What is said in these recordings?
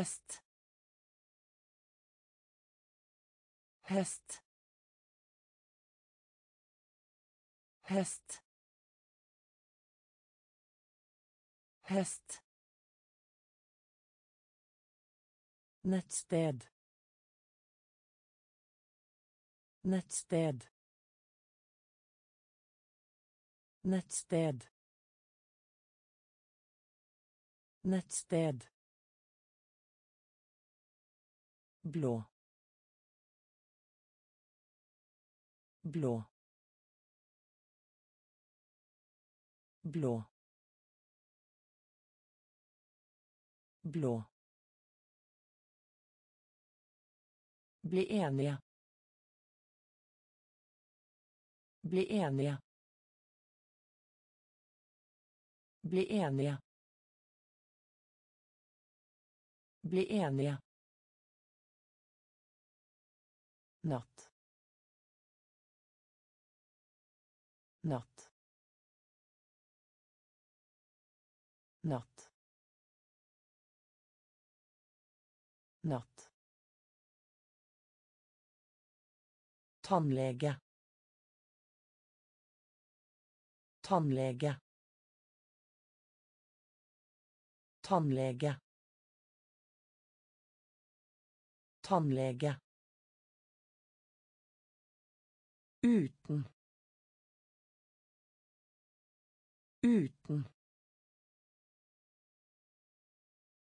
hest hest hest hest nettsted nettsted nettsted nettsted blå blå blå blå Bli enige. Bli enige. Bli enige. Bli enige. Natt. Natt. Natt. Natt. Tannlege. Tannlege. Tannlege. Tannlege. Uten. Uten.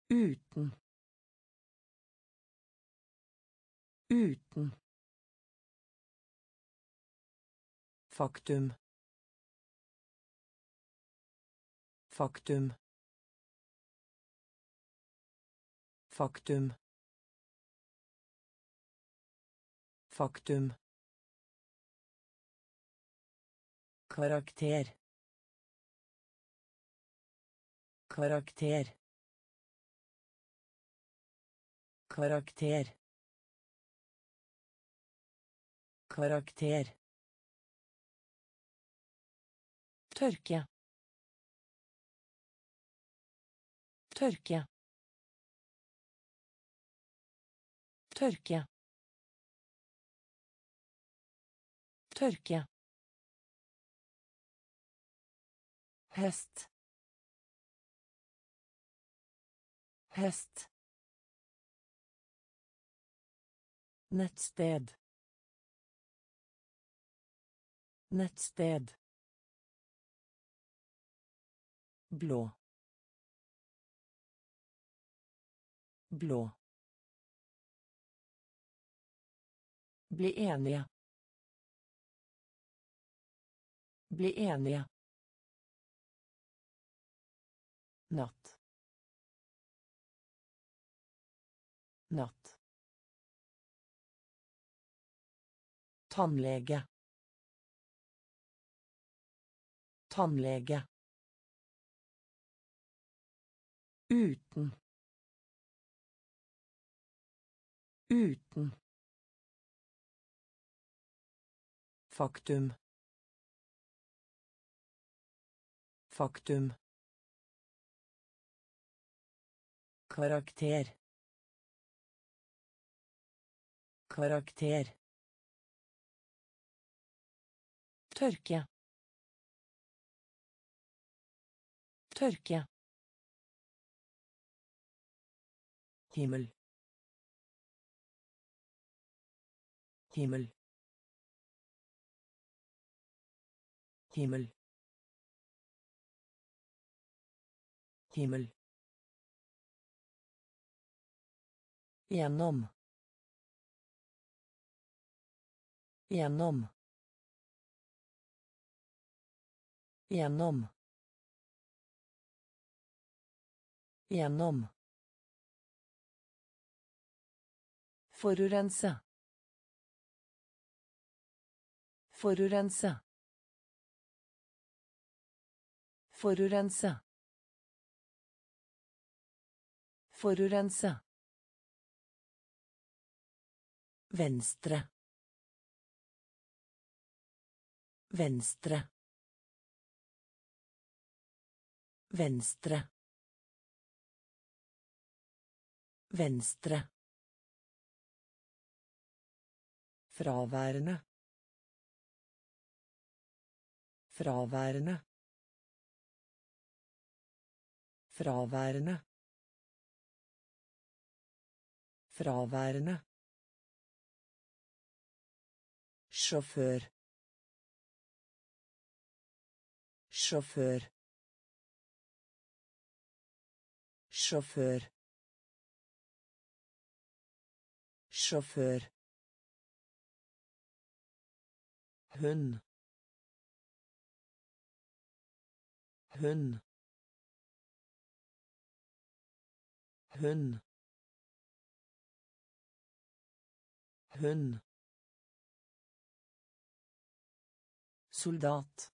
Uten. Uten. Faktum. Faktum. Faktum. Faktum. Karakter. Karakter. Karakter. Karakter. Tørke. Tørke. Tørke. Tørke. Hest hest nettsted. Nettsted. Blå. Blå. Bli enige. Bli enige. Natt. Natt. Tannlege. Tannlege. Uten. Uten. Faktum. Faktum. Karakter. Karakter. Tørke. Tørke. himmel himmel himmel himmel gjennom gjennom gjennom gjennom Forurense. Forurense. Forurense. Forurense. Venstre. Venstre. Venstre. Venstre. Fraværende. Fraværende. Fraværende. Fraværende. Sjåfør. Sjåfør. Sjåfør. Sjåfør. Hund. Hund. Hund. Hund. Soldat.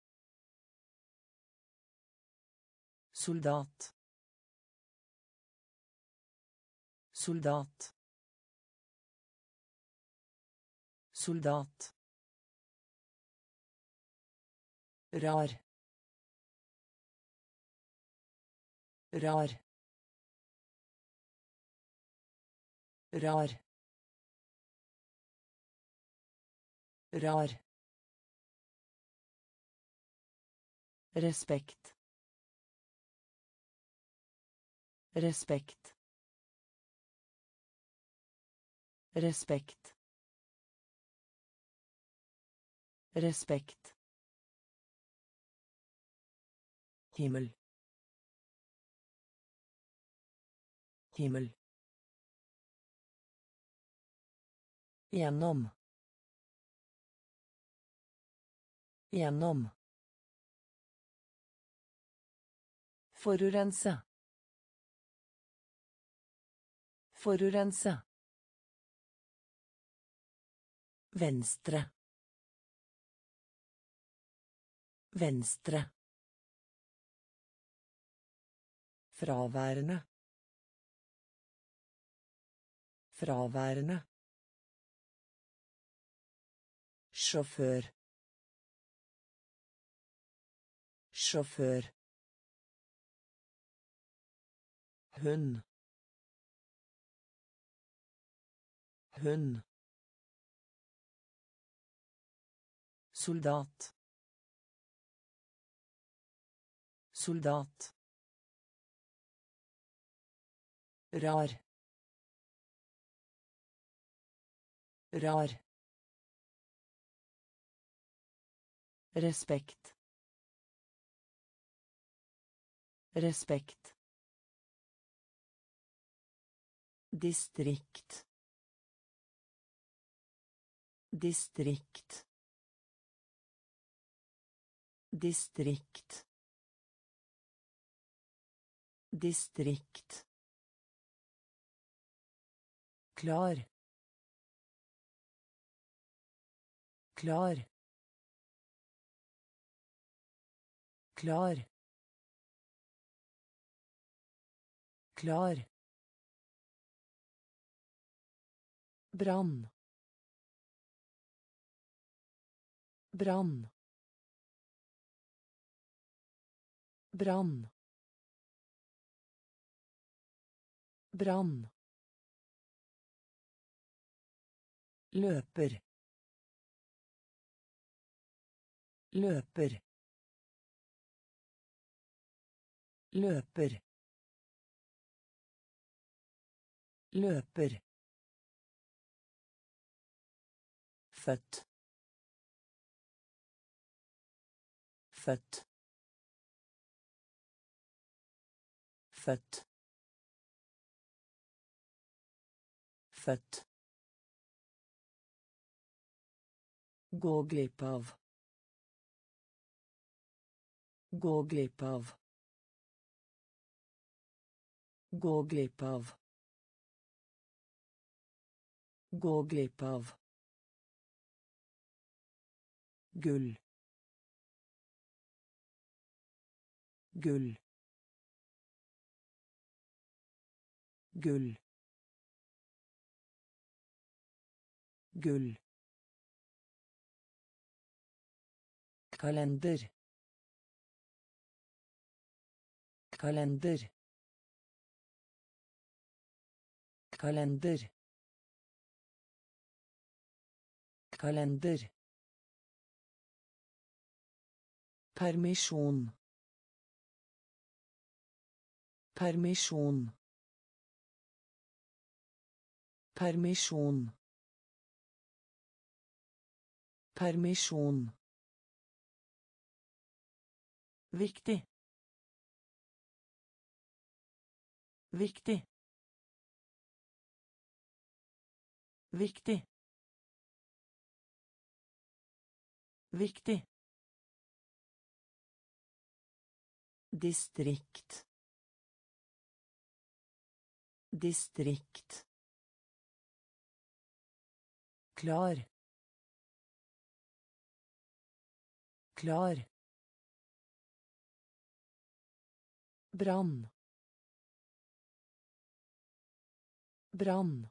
Soldat. Soldat. Soldat. Rar. Rar. Rar. Rar. Respekt. Respekt. Respekt. Respekt. Himmel. Himmel. Gjennom. Gjennom. Forurense. Forurense. Venstre. Venstre. Fraværende. Fraværende. Sjåfør. Sjåfør. Hund. Hun. Soldat. Soldat. Rar. Rar. Respekt. Respekt. Distrikt. Distrikt. Distrikt. Distrikt. Klar. Klar. Klar. Klar. Brann. Brann. Brann. Brann. Løper. Løper. Løper. Løper. Født. Født. Født. Født. Gå glipp av. Gå Gull. Gull. Gull. Gull. kalender kalender kalender kalender permisjon permisjon permisjon permisjon viktig. Viktig. Viktig. Viktig distrikt. Distrikt. Klar. Klar. Brann. Brann.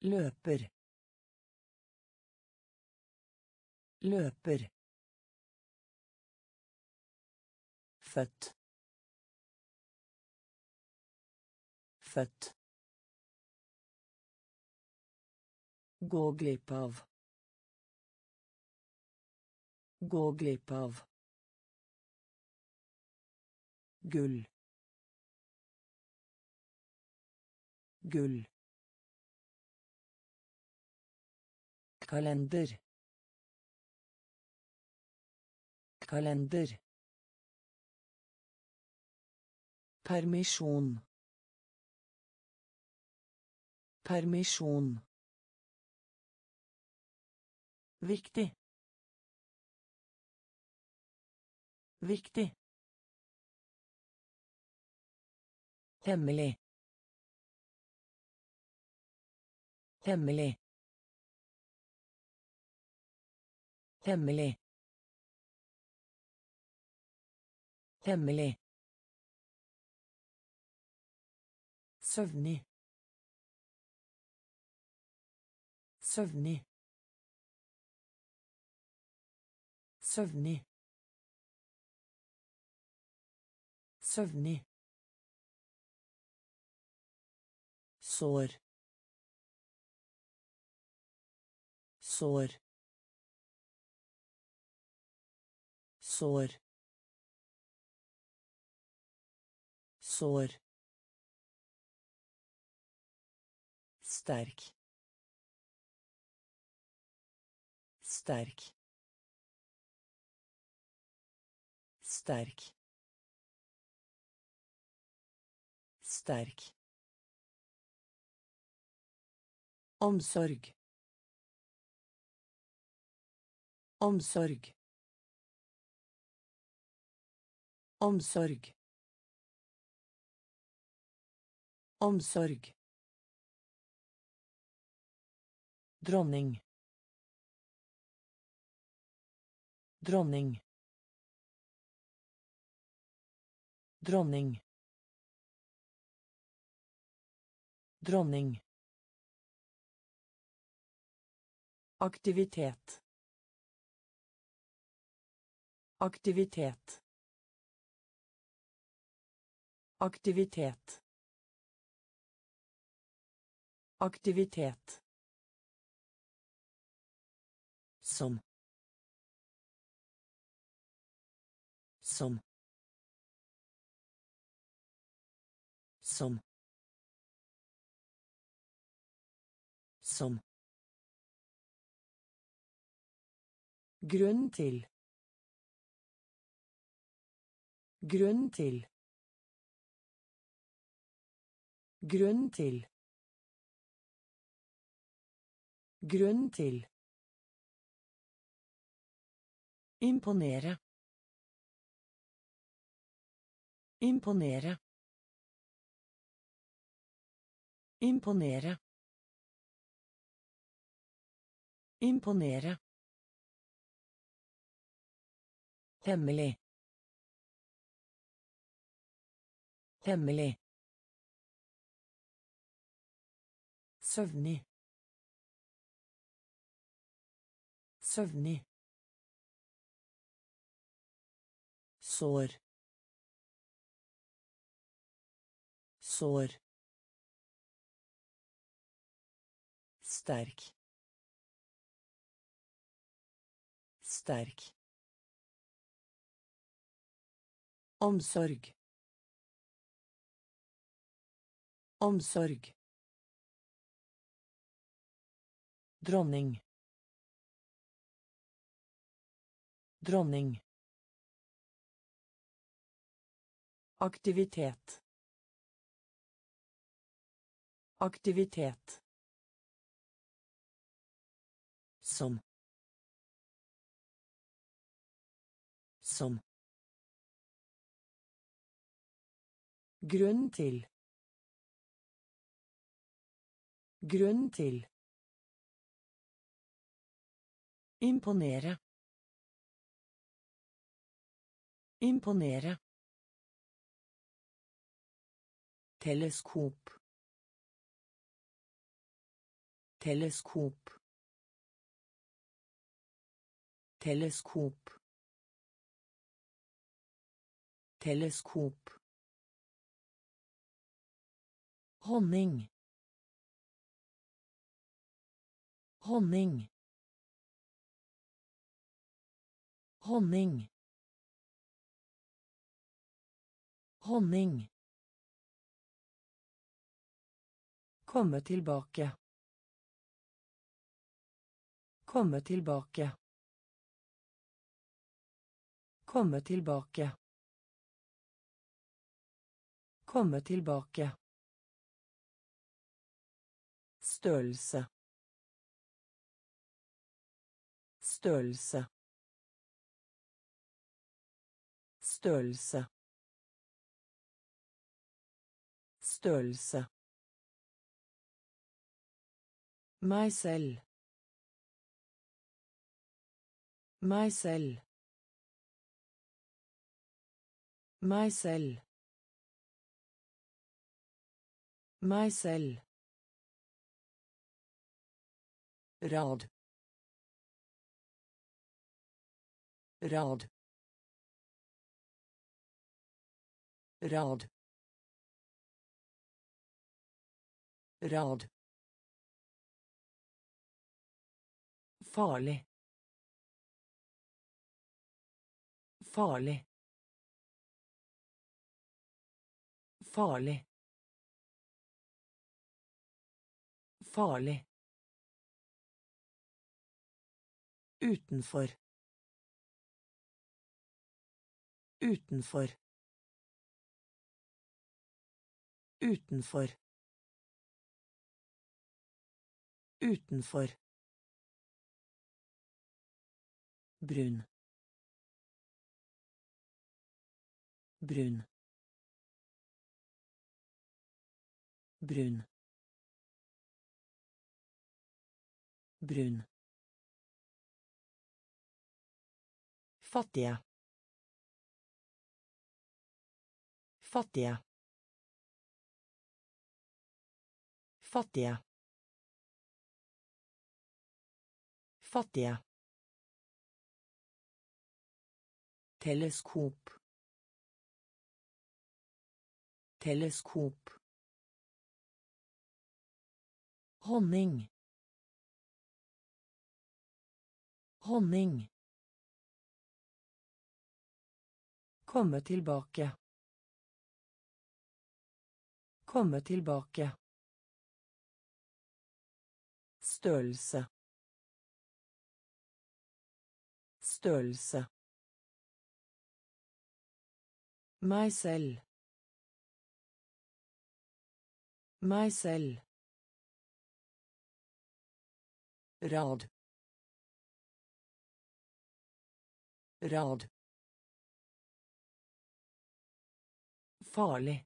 Løper. Løper født. Født. Gå glipp av. Gå glipp av. Gull. Gull. Kalender. Kalender permisjon. Permisjon. Viktig. Viktig. Hemmelig hemmelig hemmelig hemmelig Søvnig. Søvnig. Søvnig. Søvnig. Sår. Sår. Sår. Sår. Sterk. Sterk. Sterk. Sterk. Omsorg. Omsorg. Omsorg. Omsorg dronning. Dronning. Dronning. Dronning. Aktivitet. Aktivitet. Aktivitet. Aktivitet som. Som. Som. Som. Grunn til. Grunn til. Grunn til. Grunn til Imponere. Imponere. Imponere. Imponere. Hemmelig. Hemmelig. Søvnig. Søvnig. Sår Sår. Sterk. Sterk. Omsorg. Omsorg. Dronning. Dronning. Aktivitet. Aktivitet. Som. Som. Grunn til. Grunn til. Imponere. Imponere. Teleskop. Teleskop. Teleskop. Teleskop. Honning. Honning. Honning. Honning. Komme tilbake. Komme tilbake. Komme tilbake. Komme tilbake. Størrelse. Størrelse. Størrelse. Størrelse. Meg selv. Meg selv. Meg selv. Meg selv. Rad. Rad. Rad. Rad. Farlig. Farlig. Farlig. Farlig. Utenfor. Utenfor. Utenfor. Utenfor. brun brun brun brun fattiga. Fattiga. Fattiga. Fattiga. Teleskop. Teleskop. Honning. Honning. Komme tilbake. Komme tilbake. Størrelse. Størrelse. Meg selv. Meg selv. Rad. Rad. Farlig.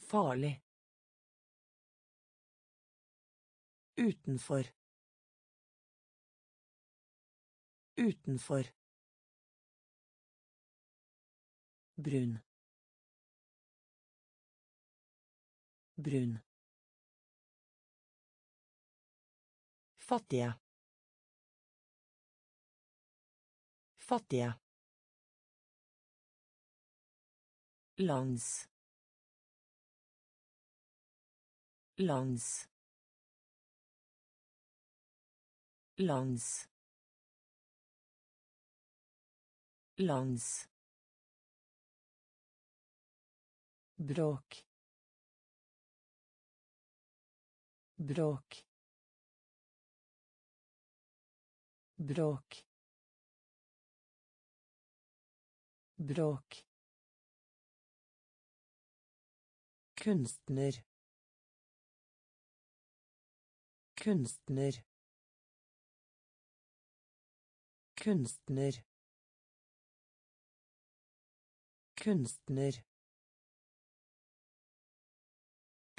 Farlig. Utenfor. Utenfor. brun brun fattige. Fattige. Lands. Lands. Lands. Lands. Bråk. Bråk. Bråk. Bråk. Kunstner. Kunstner. Kunstner. Kunstner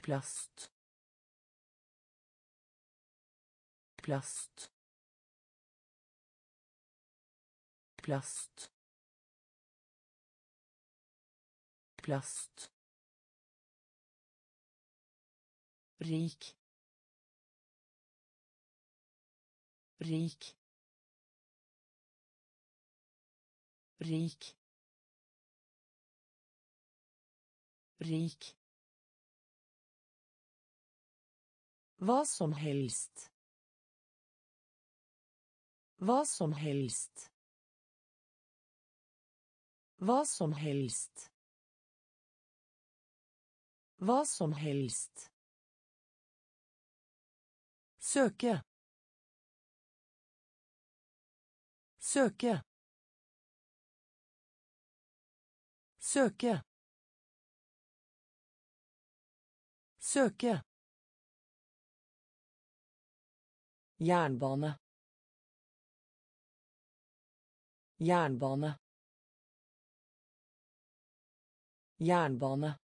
plast. Plast. Plast. Plast. Rik. Rik. Rik. Rik Hva som helst. Hva som helst. Hva som helst. Hva som helst. Søke. Søke. Søke. Søke. Jernbane. Jernbane. Jernbane.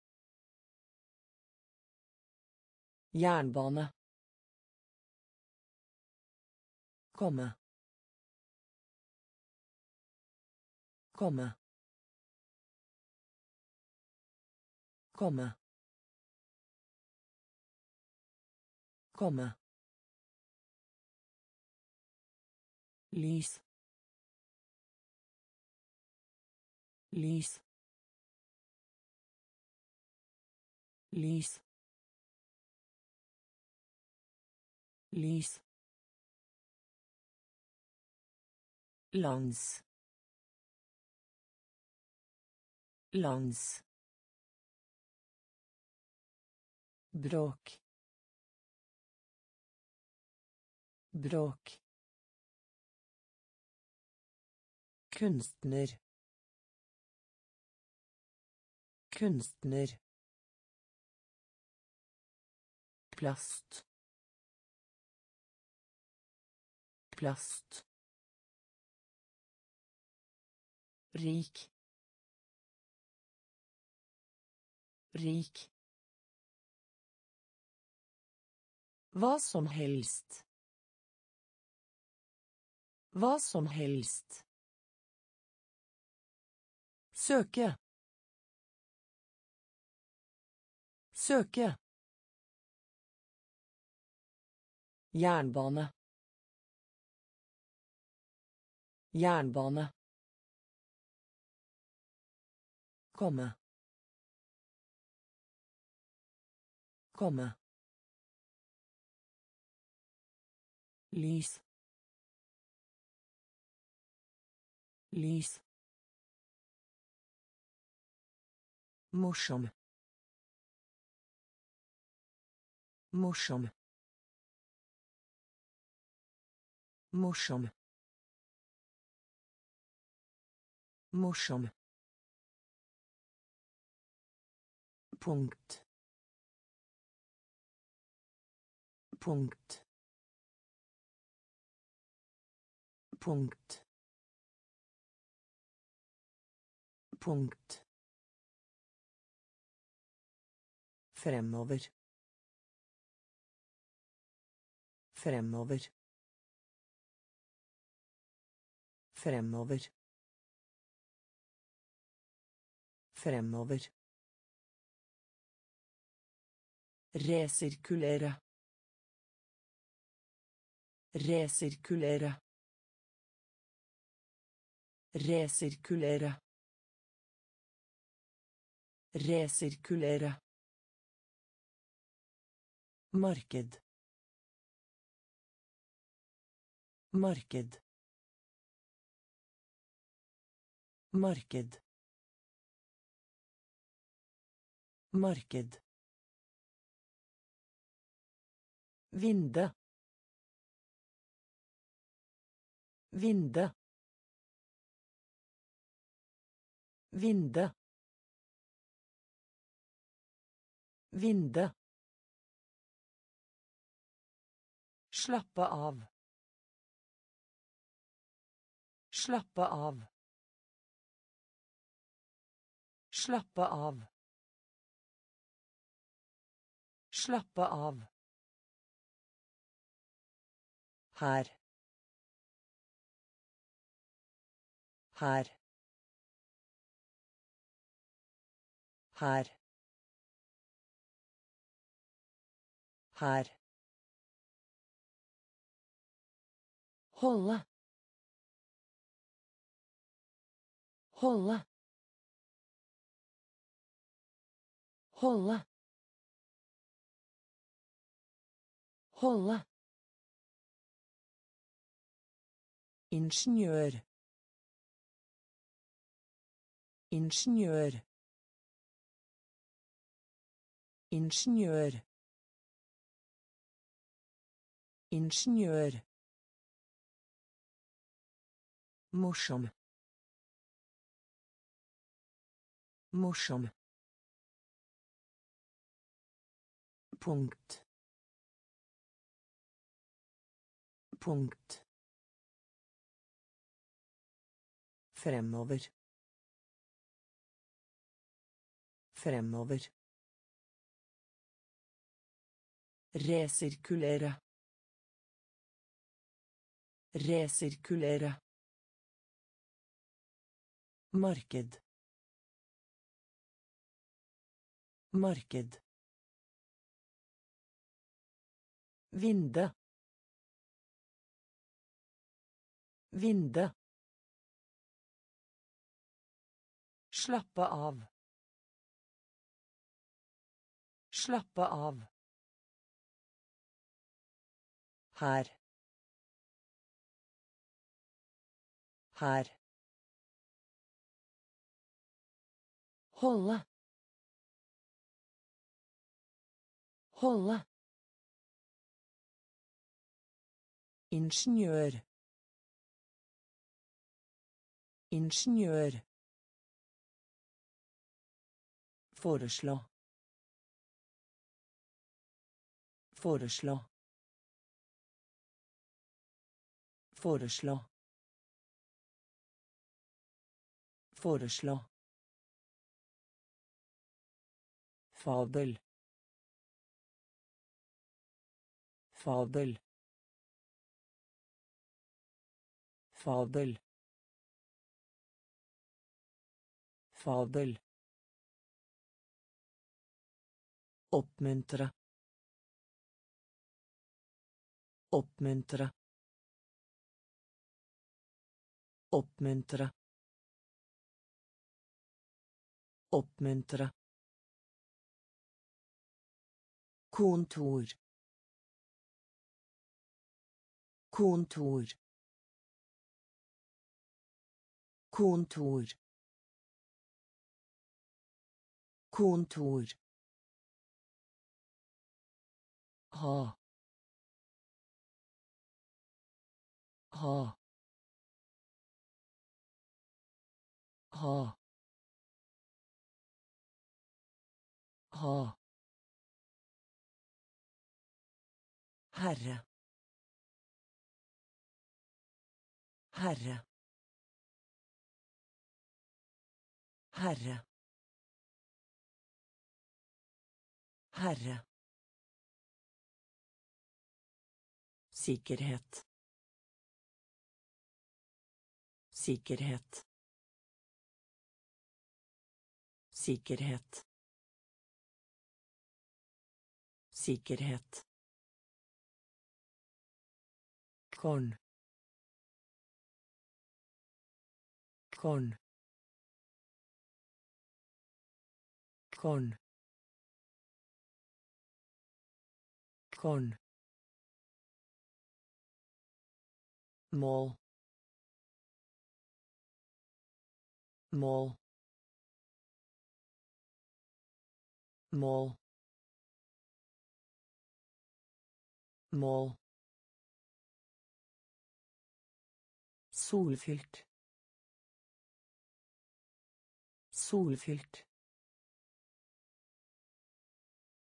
Jernbane. Komme. Komme. Komme. Komme. лис лис лис лис Lons. Lons. Bråk. Bråk. Kunstner. Kunstner. Plast. Plast. Rik. Rik. Hva som helst. Hva som helst. Søke. Søke. Jernbane. Jernbane. Komme. Komme. Lys. Lys. Morsom. Morsom. Morsom. Morsom. Punkt. Punkt. Punkt. Punkt. Fremover. Fremover. Fremover. Fremover. Resirkulere. Resirkulere. Resirkulere. Resirkulere. Marked. Marked. Marked. Marked. Vinde. Vinde. Vinde. Vinde. Slappe av. Slappe av. Slappe av. Slappe av. Her. Her. Her. Her. Holde. Holde. Holde. Holde. Ingeniør. Ingeniør. Ingeniør. Ingeniør. Morsom. Morsom. Punkt. Punkt. Fremover. Fremover. Resirkulere. Resirkulere. Marked. Marked. Vinde. Vinde. Slappe av. Slappe av. Her. Her. Holde. Holde. Ingeniør. Ingeniør. Foreslå. Foreslå. Foreslå. Foreslå. Fabel. Fabel. Fabel. Fabel. Oppmuntre. Oppmuntre. Oppmuntre. Oppmuntre. Kontor. Kontor. Kontor. Kontor. ha ha ha ha Herre. Herre. Herre. Herre. Sikkerhet. Sikkerhet. Sikkerhet. Sikkerhet. Korn. Korn. Korn. Korn. mål mål mål mål solfylt solfylt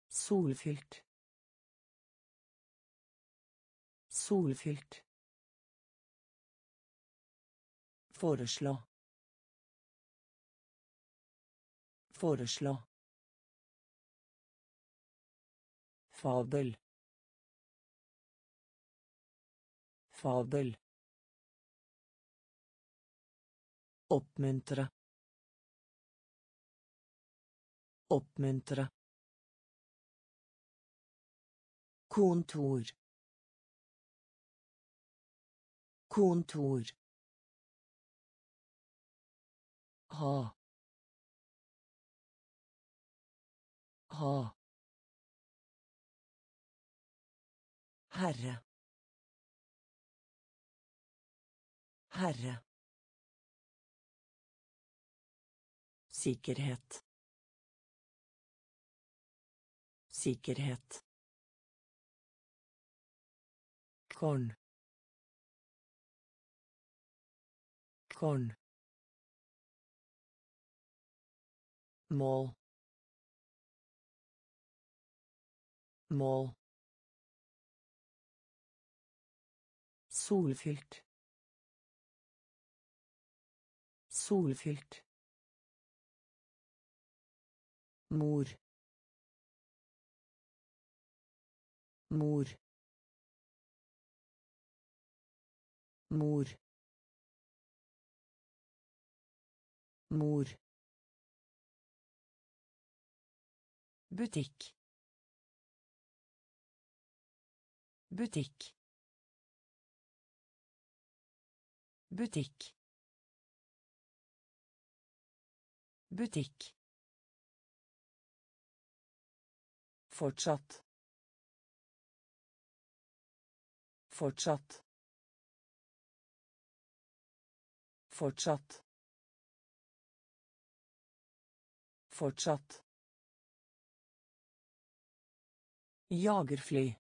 solfylt solfylt Foreslå. Foreslå. Fabel. Fabel. Oppmuntre. Oppmuntre. Kontor. Kontor. ha ha Herre Herre Sikkerhet. Sikkerhet. Korn. Korn. Mål. Mål. Solfylt. Solfylt mor. Mor. Mor. Mor. Butikk. Butikk. Butikk. Butikk fortsatt fortsatt fortsatt fortsatt Jagerfly.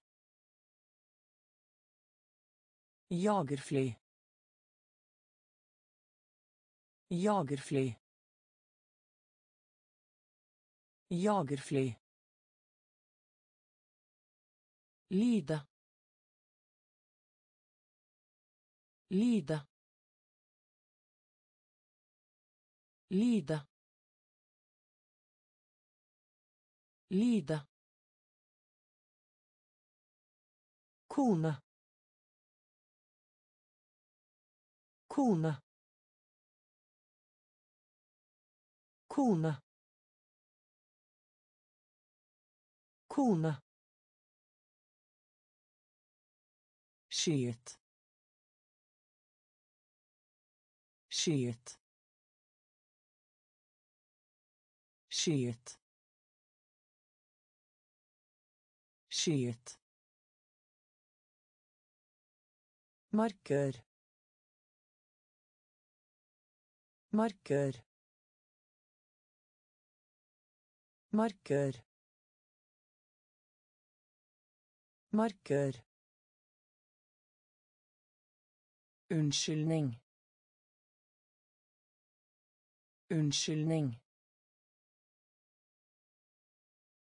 Jagerfly. Jagerfly. Jagerfly. ليدة. ليدة. ليدة. ليدة. كونة. كونة. كونة. كونة. Skyet skyet skyet skyet Markør. Markør. Markør. Markør. Unnskyldning. Unnskyldning.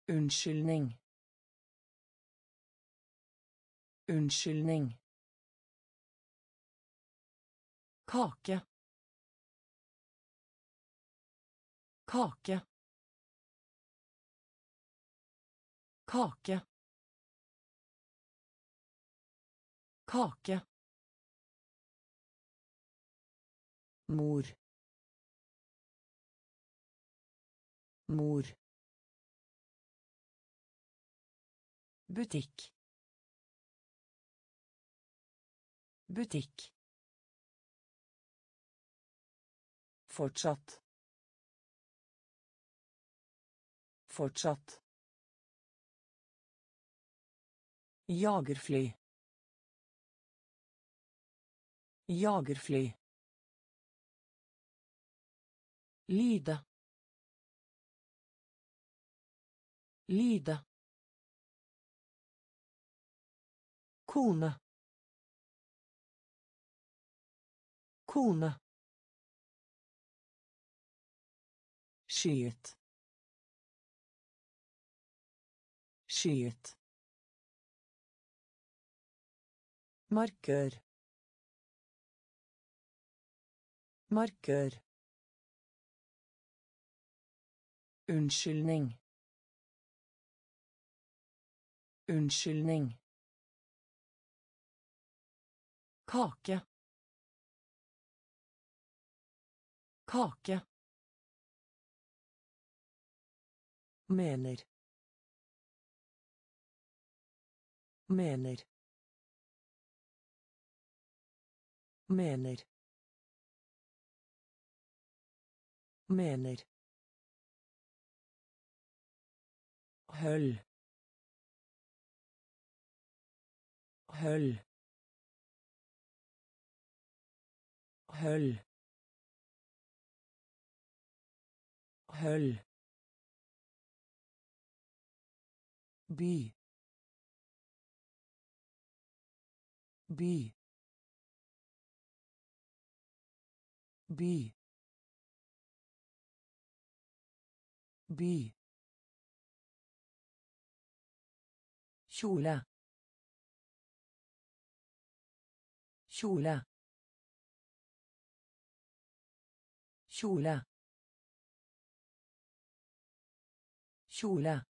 Unnskyldning. Unnskyldning. kake kake kake kake mor mor butikk butikk Fortsatt. Fortsatt. Jagerfly. Jagerfly. Lide. Lide. Kone. Kone. Skyet. Skyet. Markør. Markør. Unnskyldning. Unnskyldning. Kake. Kake. Mener. Mener. Mener. Mener. Høll. Høll. Høll. Høll. by by by by شولا. شولا. شولا. شولا.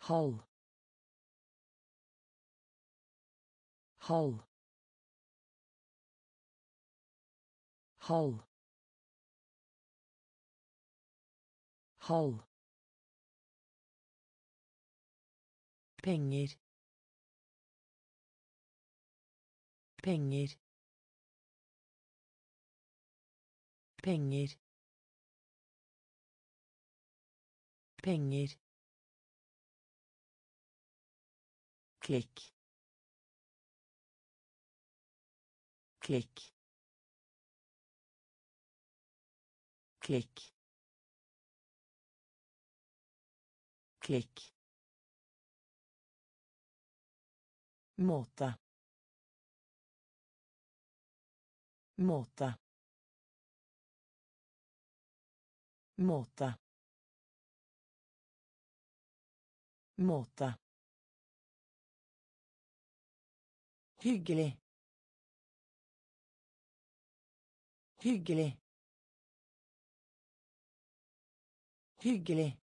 هل هل هل هل penger. Penger. Penger. Penger. Klikk. Klikk. Klikk. Klikk måte måte måte måte Hyggelig. Hyggelig. Hyggelig.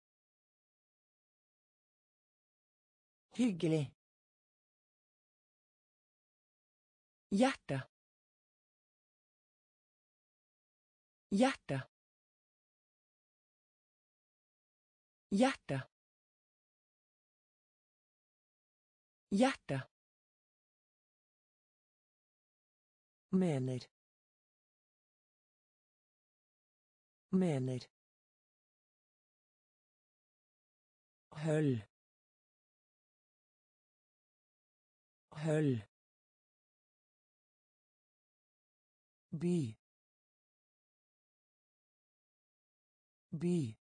Hyggelig. Hjerte. Hjerte. Hjerte. Hjerte. Mener. Mener. Høll. Høll. By by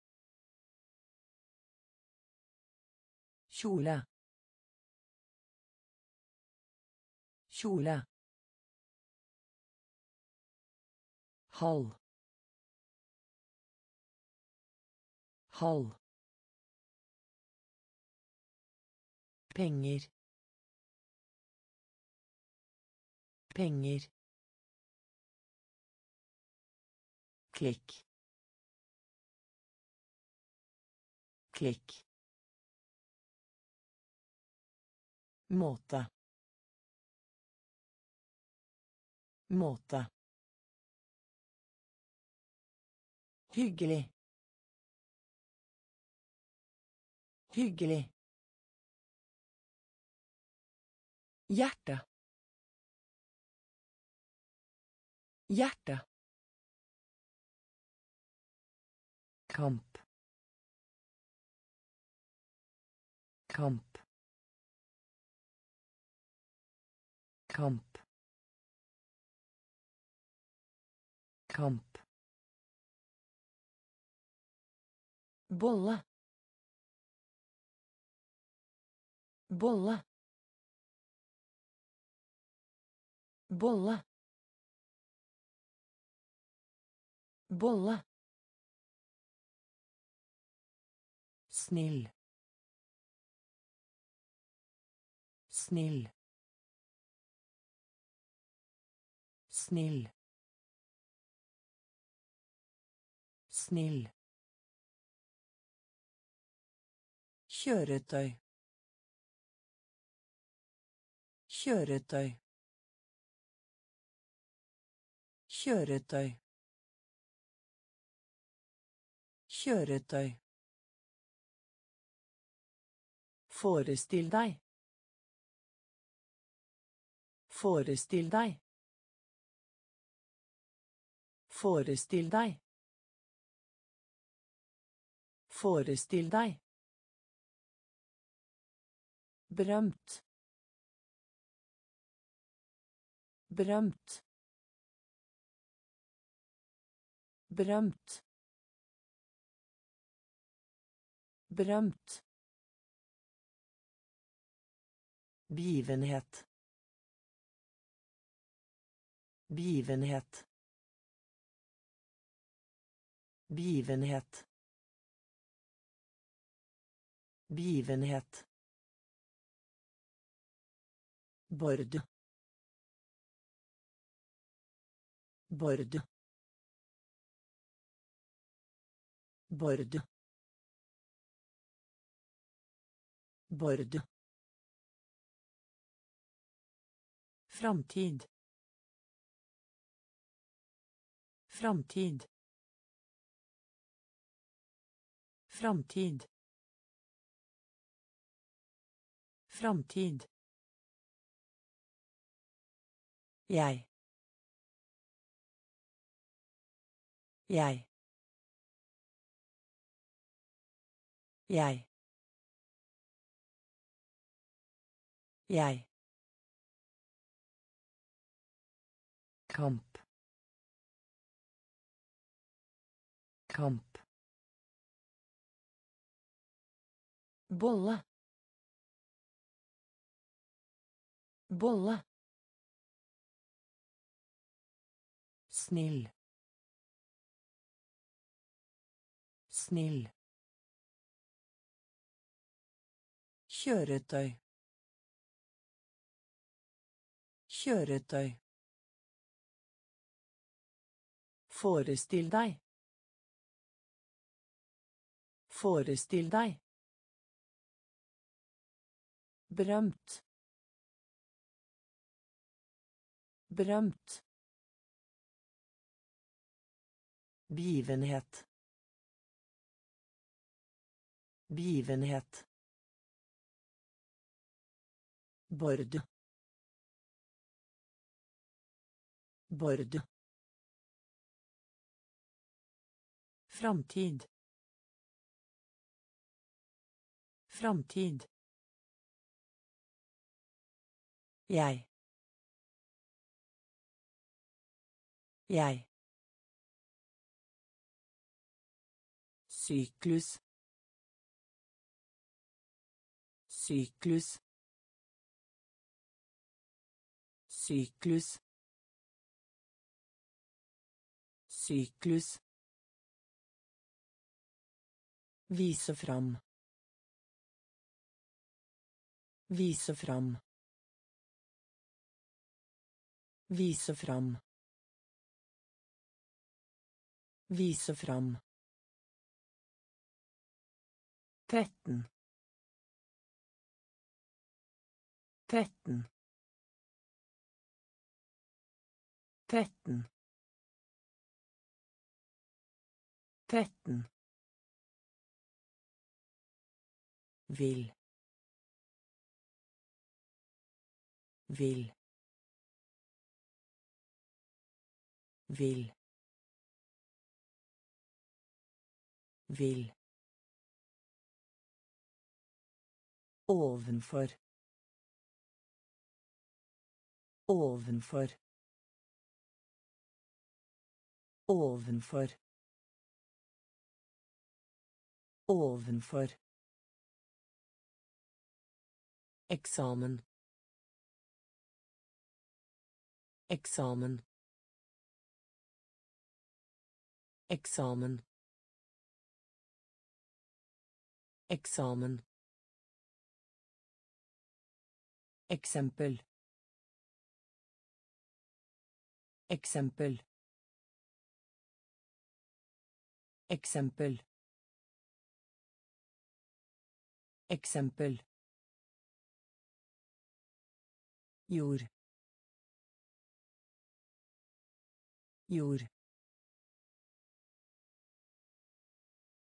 kjole kjole halv halv penger. Penger klikk klikk måte måte Hyggelig. Hyggelig. Hjerte. Hjerte. Kamp. Kamp. Kamp. Kamp. Bolle bolle bolle bolle snill. Snill. Snill. Snill. Kjøretøy. Kjøretøy. Kjøretøy. Kjøretøy Forestill deg. Forestill deg. Forestill deg. Forestill deg. Berømt. Berømt. Berømt. Berømt. Begivenhet. Begivenhet. Begivenhet. Begivenhet. Bord. Bord. Bord. Bord. Framtid. Framtid. Framtid. Framtid. Jeg. Jeg. Jeg. Jeg. Kamp kamp bolle bolle snill snill kjøretøy kjøretøy Forestill deg. Forestill deg. Berømt. Berømt. Begivenhet. Begivenhet. Bord. Bord. Framtid. Framtid. Jeg. Jeg. Syklus. Syklus. Syklus. Syklus. Vise fram. Vise fram. Vise fram. Vise fram. Tretten. Tretten. Tretten. Tretten. Vil vil vil Vil. Ovenfor. Ovenfor. Ovenfor. Ovenfor. Eksamen. Eksamen. Eksamen. Eksamen. Eksempel. Eksempel. Eksempel. Eksempel. Jord. Jord.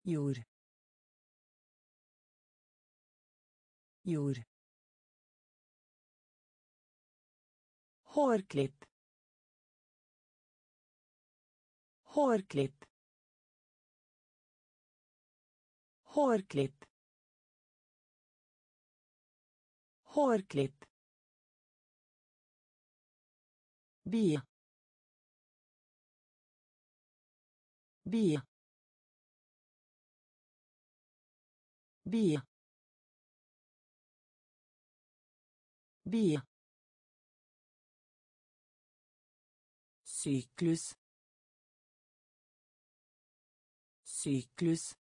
Jord. Jord. Hårklipp. Hårklipp. Hårklipp. Hårklipp bie bie bie bie syklus. Syklus.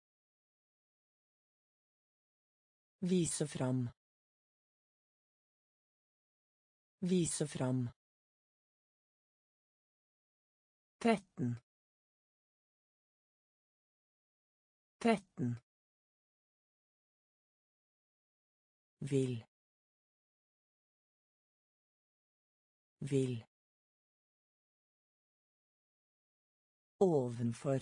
Vise fram. Vise fram. Tretten. Tretten. Vil vil ovenfor.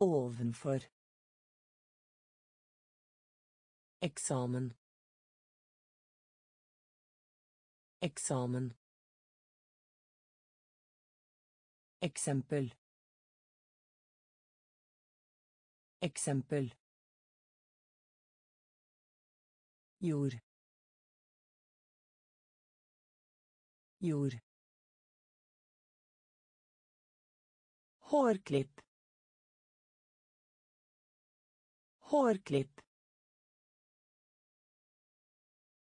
Ovenfor. Eksamen. Eksamen Eksempel. Eksempel. Jord. Jord. Hårklipp. Hårklipp.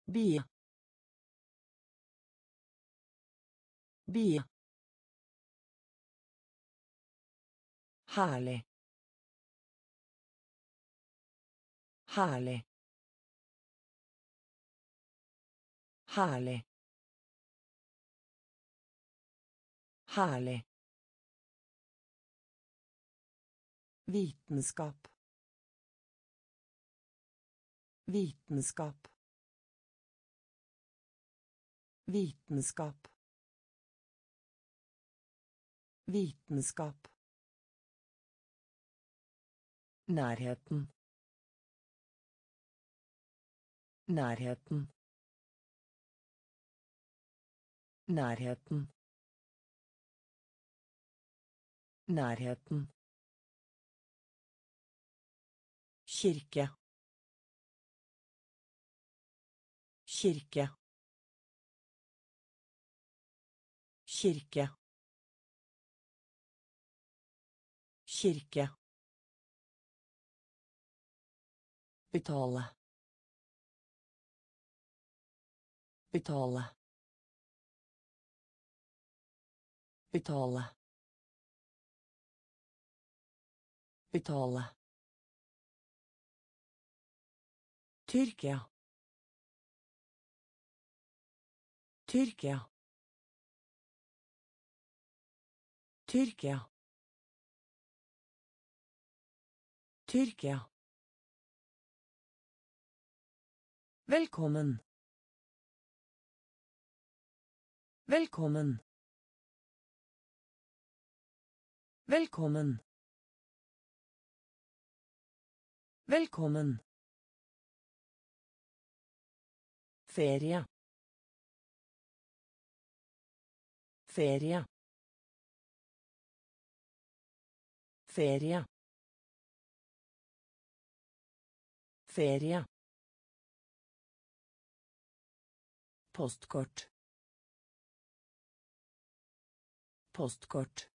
Bie. Bie. Herlig. Herlig. Herlig. Herlig. Vitenskap. Vitenskap. Vitenskap. Vitenskap. Nærheten. Nærheten. Nærheten. Nærheten. Kirke. Kirke. Kirke. Kirke. Betale. Betale. Betale. Betale. Tyrkia. Tyrkia. Tyrkia. Tyrkia. Velkommen. Velkommen. Velkommen. Velkommen. Ferie. Ferie. Ferie. Ferie. Postkort. Postkort.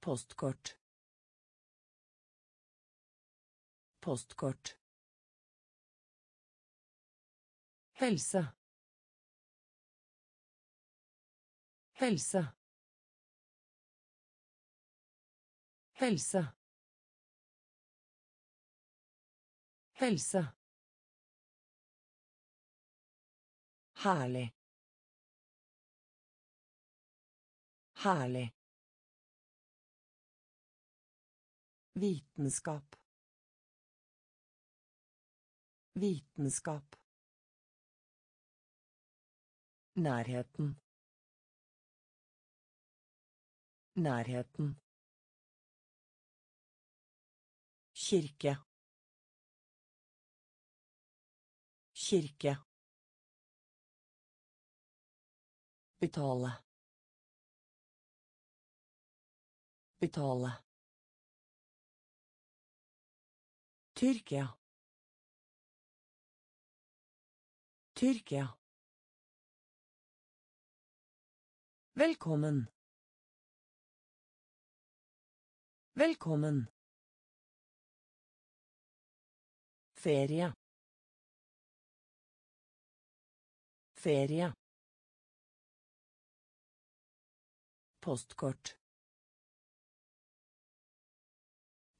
Postkort. Postkort. Helse. Helse. Helse. Helse. Herlig. Herlig. Vitenskap. Vitenskap. Nærheten. Nærheten. Kirke. Kirke. Betale. Betale. Tyrkia. Tyrkia. Velkommen. Velkommen. Ferie. Ferie. Postkort.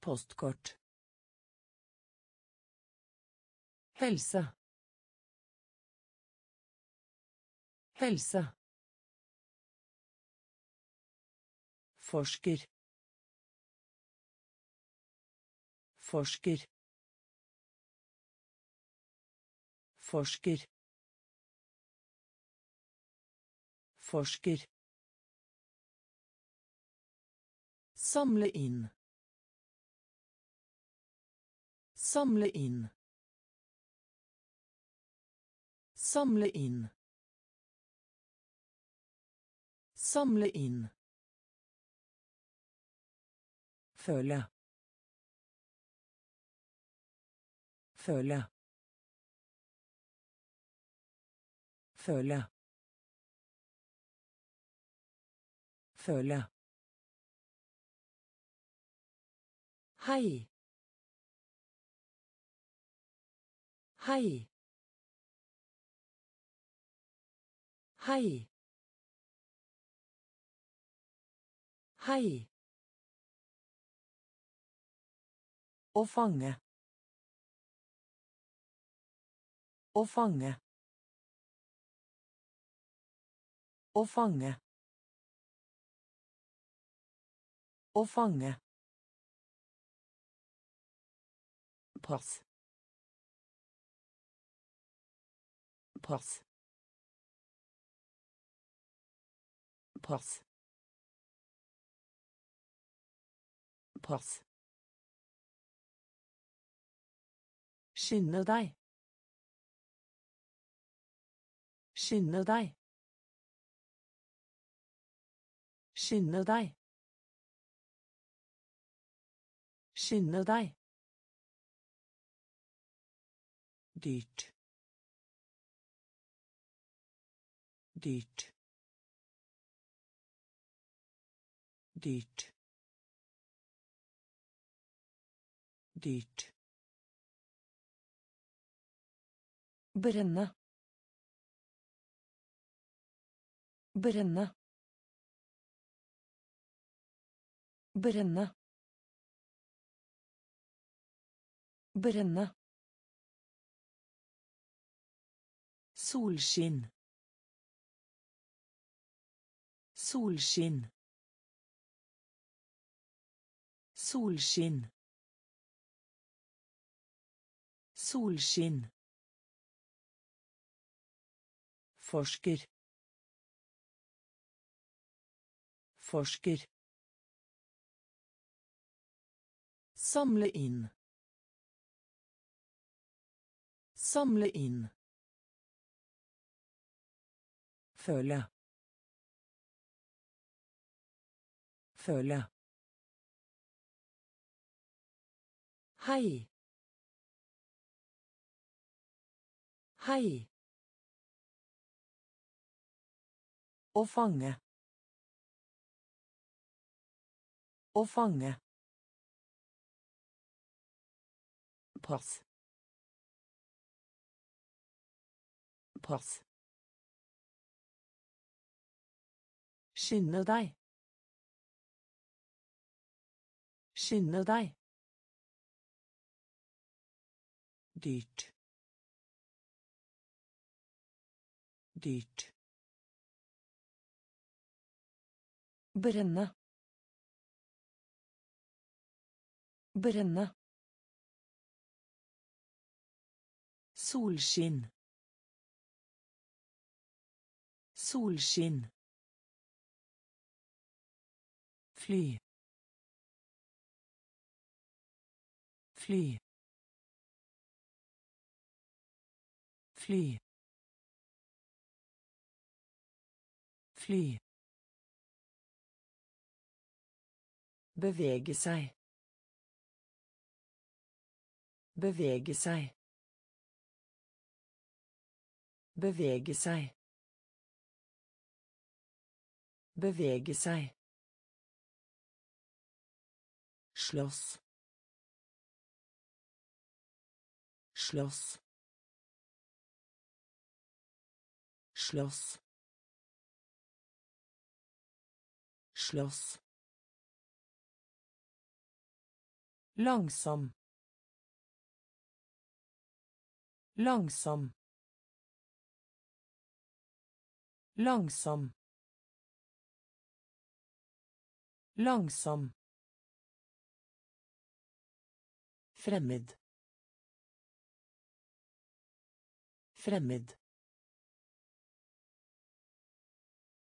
Postkort. Helse. Helse. Forsker. Forsker. Forsker. Forsker. Samle inn. Samle inn. Samle inn. Samle inn. Føle. Føle. Føle. Føle. Hei. Hei. Hei. Hei. Å fange. Å fange. Å fange. Å fange. Pass. Pass. Pass. Pass. Skynde deg. Skynde deg. Skynde deg. Skynde deg. Dyrt. Dyrt. Dyrt. Dyrt. Brenne. Brenne. Brenne. Brenne. Solskinn. Solskinn. Solskinn. Solskinn. Forsker. Forsker. Samle inn. Samle inn. Føle. Føle. Hei. Hei. Å fange. Å fange. Pass. Pass. Skynde deg. Skynde deg. Dyrt. Dyrt. Brenne. Brenne. Solskinn. Solskinn. Fly. Fly. Fly. Fly. Bevege seg. Bevege seg. Bevege seg. Bevege seg. Slåss. Slåss. Slåss. Slåss. Langsom. Langsom. Langsom. Langsom. Fremmed. Fremmed.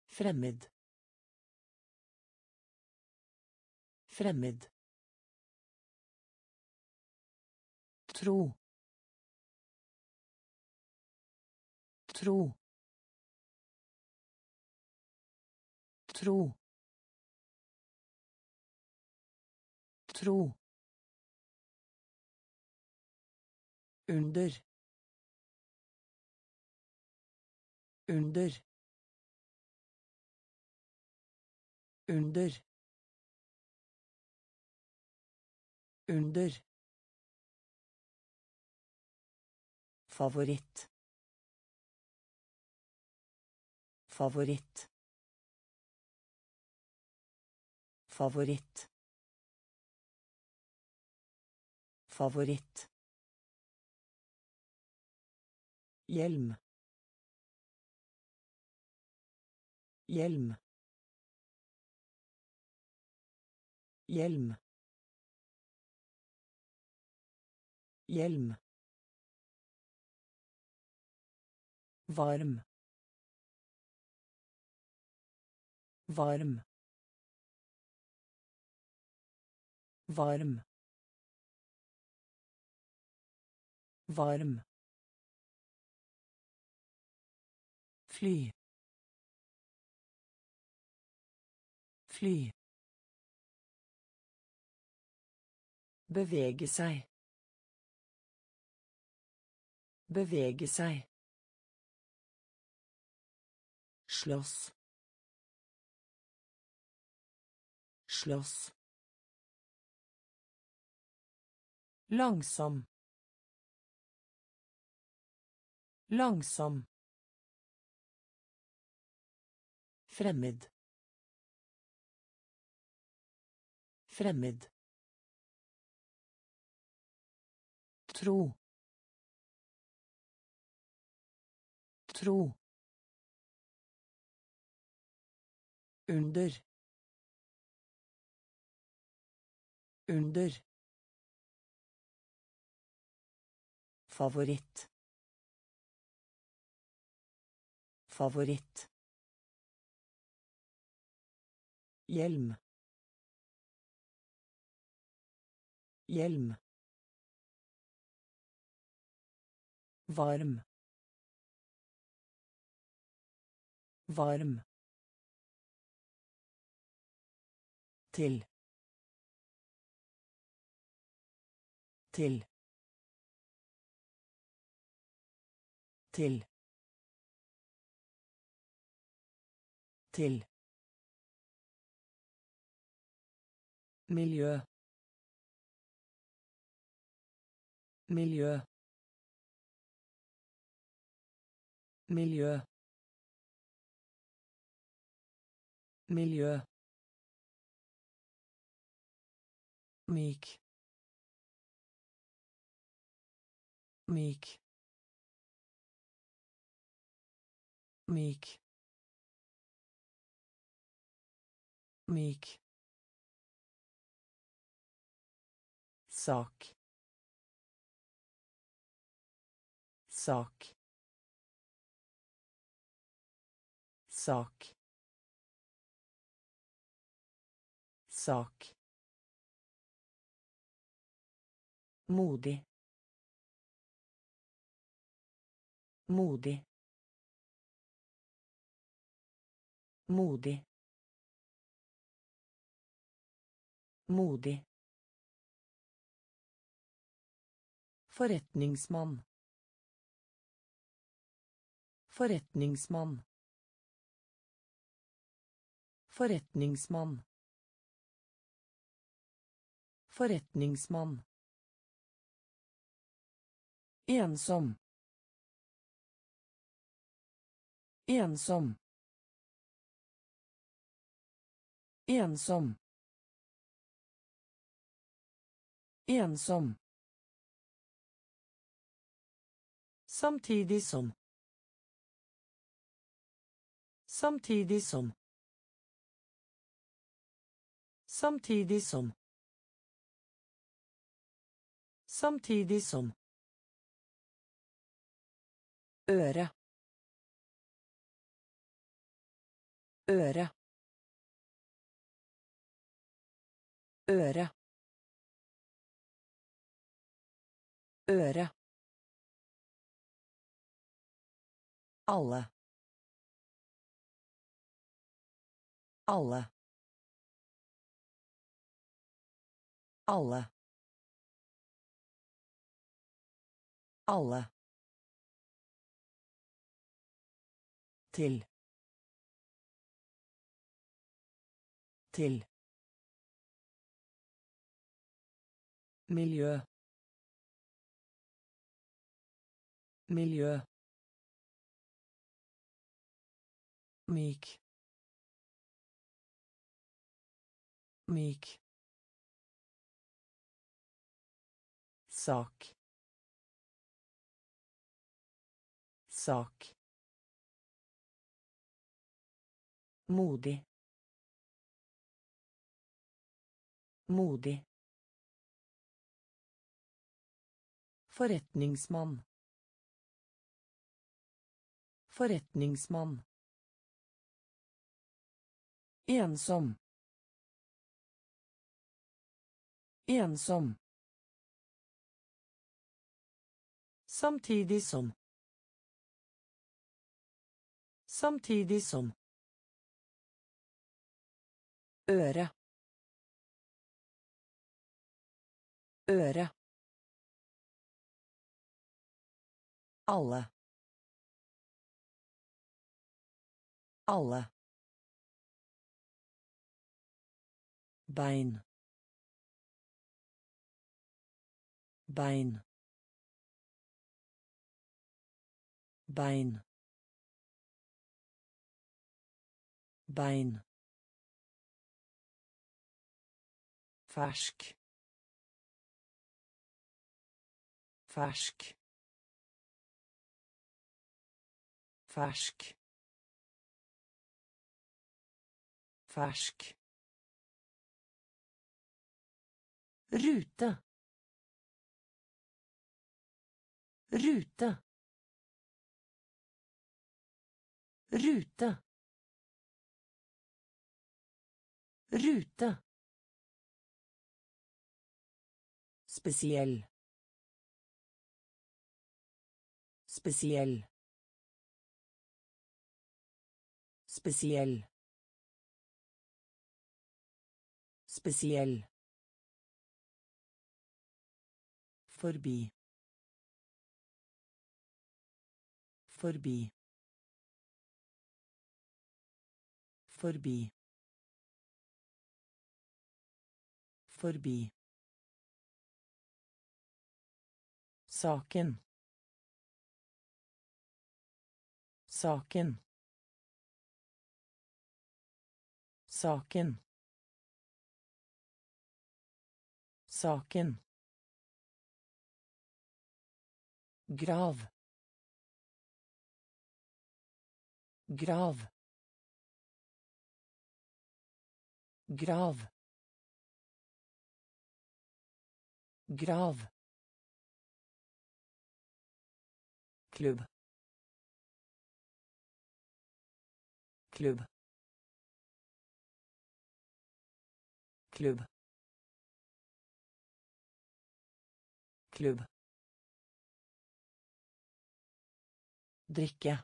Fremmed. Fremmed. Tro. Tro. Tro. Tro. Under. Under. Under. Under. Favoritt. Favoritt. Favoritt. Favoritt. Hjelm. Hjelm. Hjelm. Hjelm. Varm. Varm. Varm. Varm. Fly. Fly. Bevege seg. Bevege seg. Slåss. Slåss. Langsom. Langsom. Fremmed. Fremmed. Tro. Tro. Under. Under. Favoritt. Favoritt. Hjelm. Hjelm. Varm. Varm. Til. Til. Til. Til. Miljø. Miljø. Miljø. Miljø. myk myk myk myk sak sak sak sak modig modig modig modig Forretningsmann. Ensom. Samtidig som. Samtidig som. Samtidig som. Samtidig som. Øre. Øre. Øre. Øre. Alle. Alle. Alle. Alle. Til. Til. Miljø. Miljø. Myk. Myk. Sak. Sak. Modig. Modig. Forretningsmann. Forretningsmann. Ensom. Ensom. Samtidig som. Samtidig som. Øre. Øre. Alle. Alle. Bein. Bein. Bein. Bein. Fersk fersk fersk fersk Rute. Rute. Rute. Rute. Spesiell. Spesiell. Spesiell. Spesiell. Forbi. Forbi. Forbi. Forbi. Saken. Saken. Saken. Saken. Grav. Grav. Grav. Grav. klubb klubb klubb klubb drikke.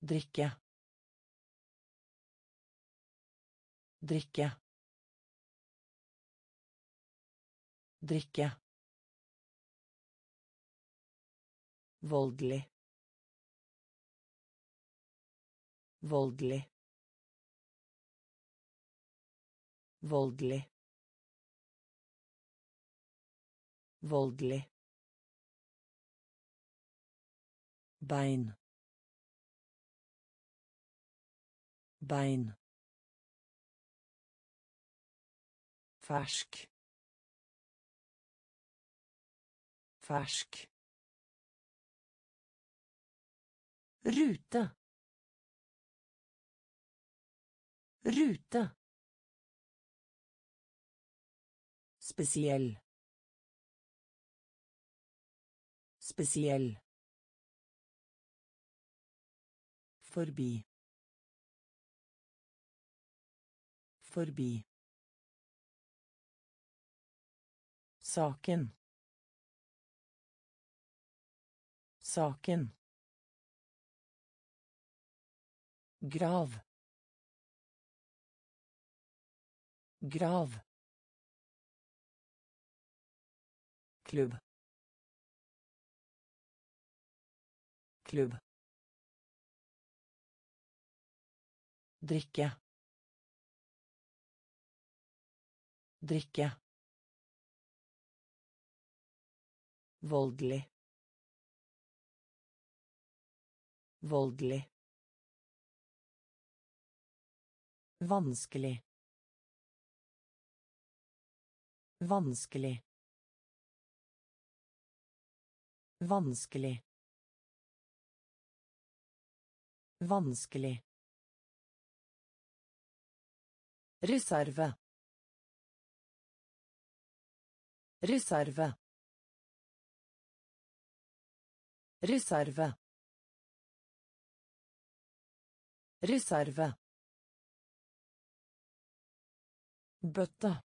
Drikke. Drikke. Drikke. Voldelig. Voldelig. Voldelig. Voldelig bein bein fersk fersk rute rute spesiell spesiell Forbi. Forbi. Saken. Saken. Grav. Grav. Klubb. Klubb. Drikke. Drikke. Voldelig. Voldelig. Vanskelig. Vanskelig. Vanskelig. Vanskelig Reserve. Reserve. Reserve. Reserve. Bøtte.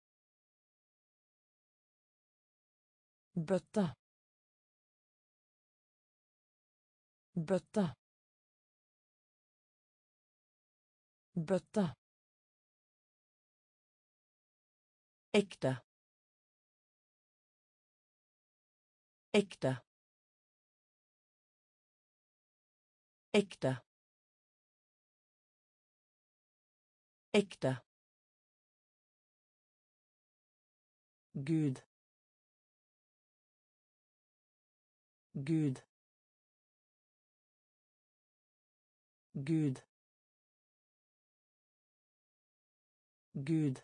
Bøtte. Bøtte. Bøtte. Ekte. Ekte. Ekte. Ekte. Gud. Gud. Gud. Gud.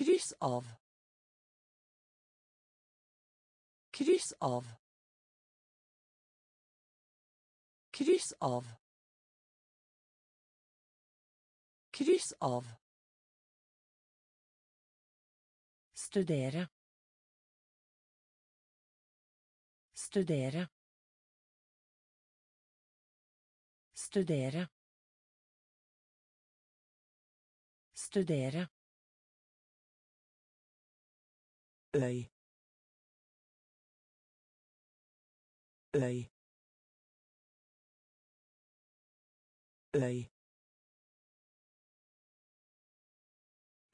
Kryss av. Kryss av. Kryss av. Kryss av. Studere. Studere. Studere. Studere. Øy øy øy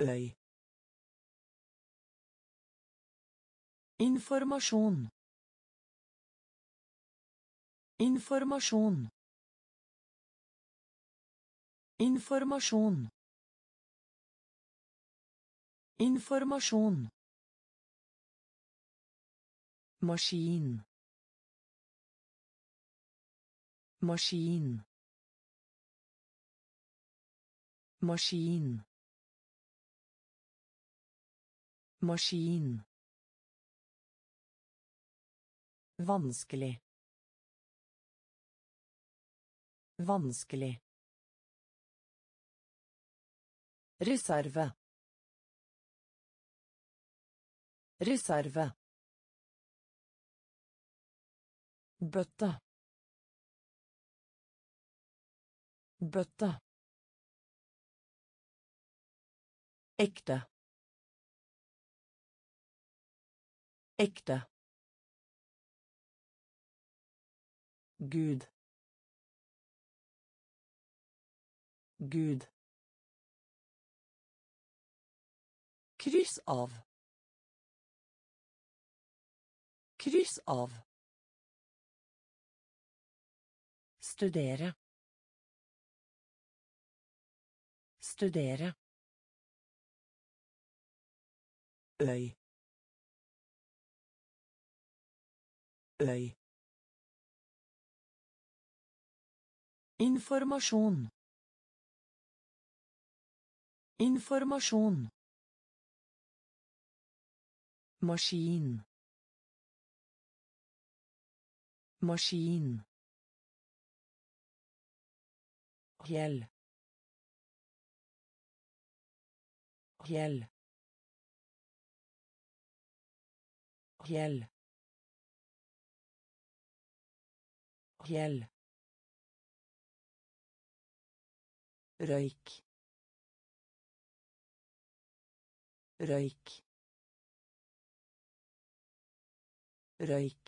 øy Informasjon. Informasjon. Informasjon. Informasjon. Maskin. Maskin. Maskin. Maskin. Vanskelig. Vanskelig. Reserve. Reserve. Bøtte. Bøtte. Ekte. Ekte. Gud. Gud. Kryss av. Kryss av. Studere. Studere. Øy. Øy. Informasjon. Informasjon. Maskin. Maskin. Fjell. Fjell. Fjell. Fjell. røyk røyk røyk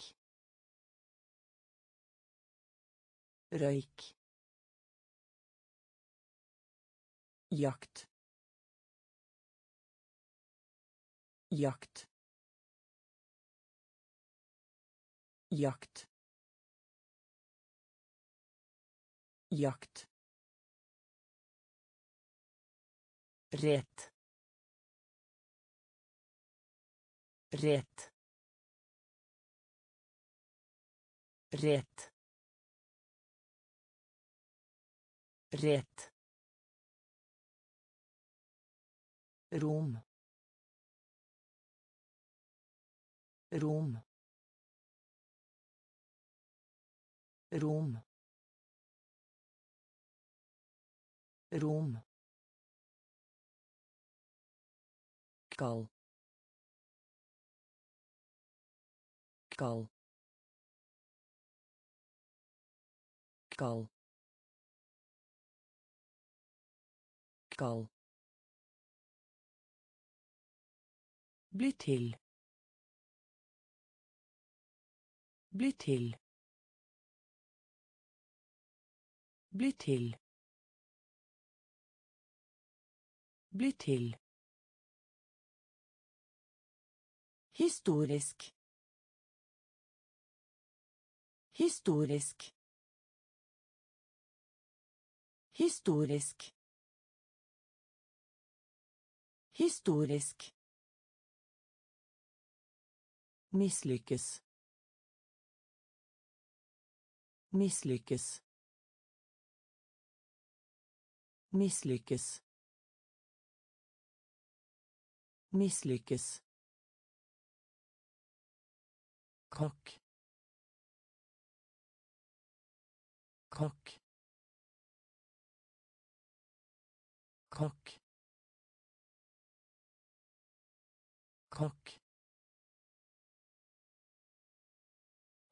røyk jakt jakt jakt jakt Rett. Rett. Rett. Rett. Rom. Rom. Rom. Rom. Kal. Kal. Kal. Kal. Bli til. Bli til. Bli til. Bli til. Historisk. Historisk. Historisk. Historisk. Mislykkes. Mislykkes. Mislykkes. Mislykkes. kokk kokk kokk kokk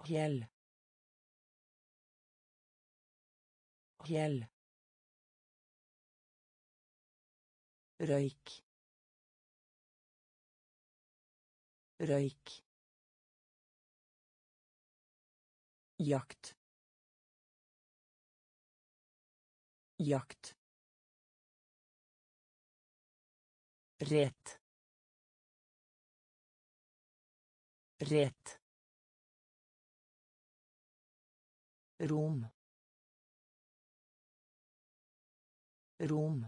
fjell fjell røyk røyk jakt Jakt. Rett. Rett. Rom. Rom.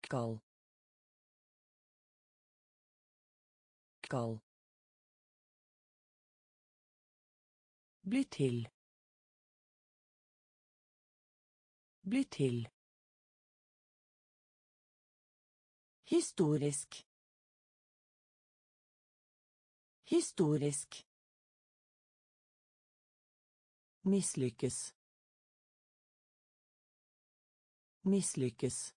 Kal. Kal. Bli til. Bli til. Historisk. Historisk. Mislykkes. Mislykkes.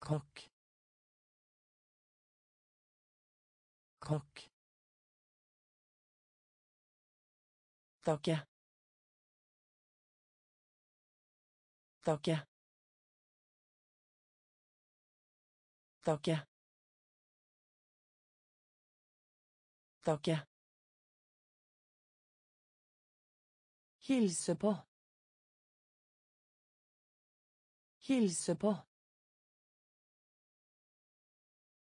Kokk. Kokk. Takke. Takke. Takke. Takke. Hilse på. Hilse på.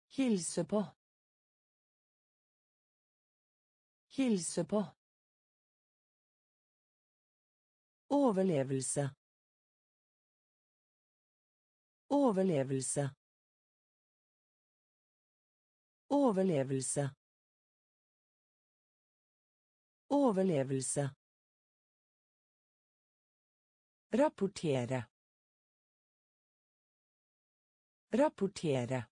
Hilse på. Hilse på. Overlevelse. Overlevelse. Overlevelse. Overlevelse. Rapportere. Rapportere.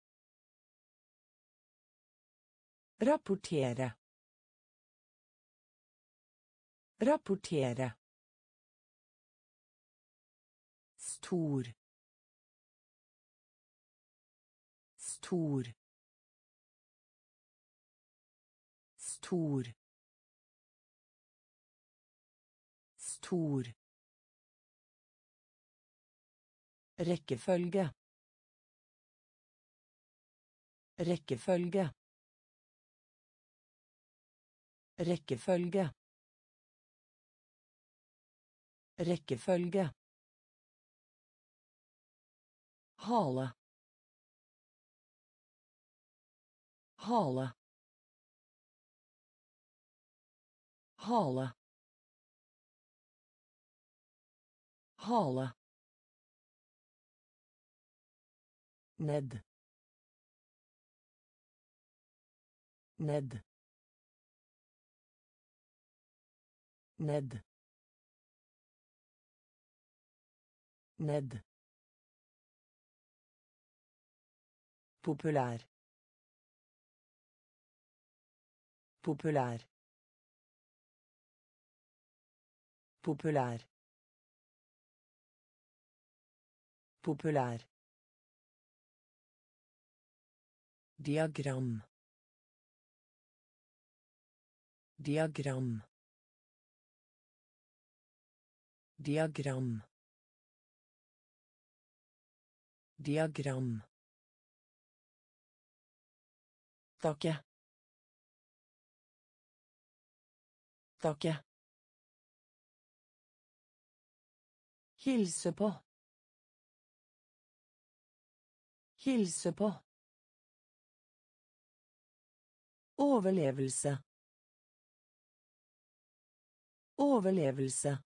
Rapportere. Rapportere. Stor. Stor. Stor. Stor. Rekkefølge. Rekkefølge. Rekkefølge. Rekkefølge. Hale. Hale. Hale. Hale. Ned. Ned. Ned. Ned. Populær. Populær. Populær. Populær. Diagram. Diagram. Diagram. Diagram. Takke. Taket. Hilse på. Hilse på. Overlevelse. Overlevelse.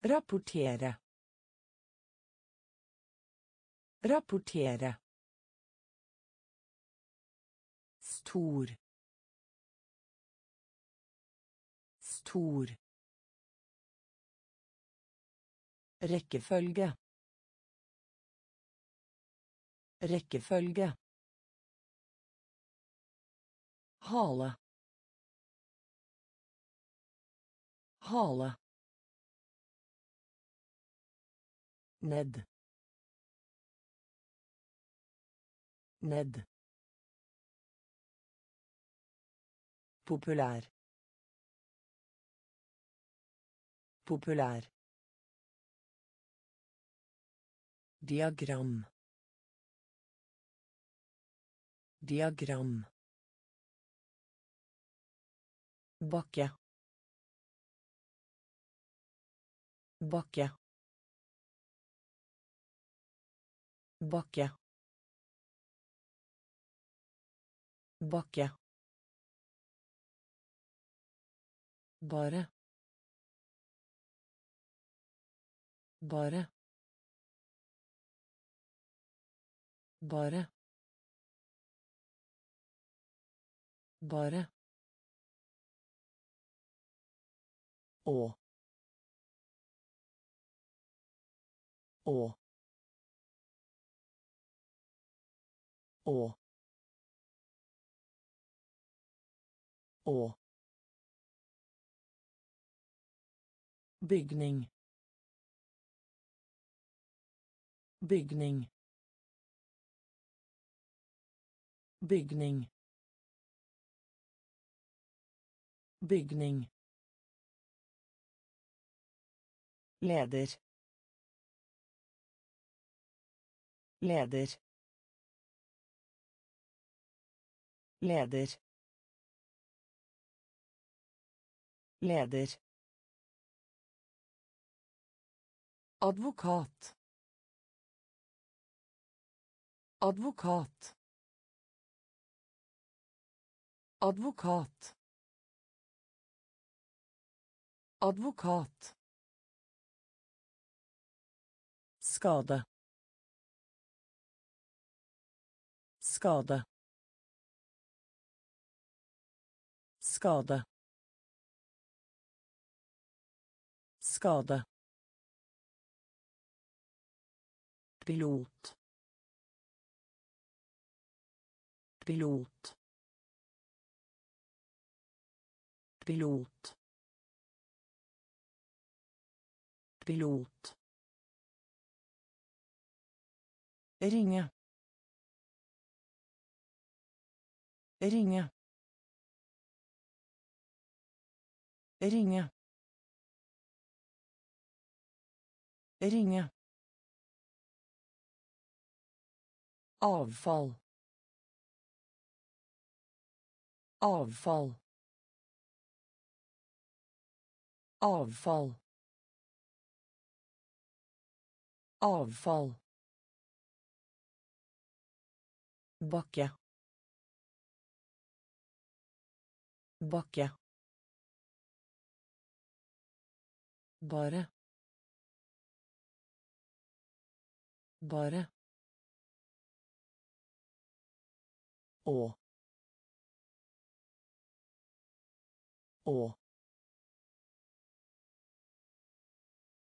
Rapportere. Rapportere. Stor. Stor. Rekkefølge. Rekkefølge. Hale. Hale. Ned. Ned. Populær. Populær. Diagram. Diagram. Bakke bakke bakke bakke bare bare bare bare å. Å. Å. Å. Bygning. Bygning. Bygning. Bygning leder leder leder leder advokat. Advokat. Advokat. Advokat skade. Skade. Skade. Skade. Pilot. Pilot. Pilot. Pilot ringe. Ringe. Ringe. Ringe. Avfall. Avfall. Avfall. Avfall bakke. Bakke. Bare. Bare. Å. Og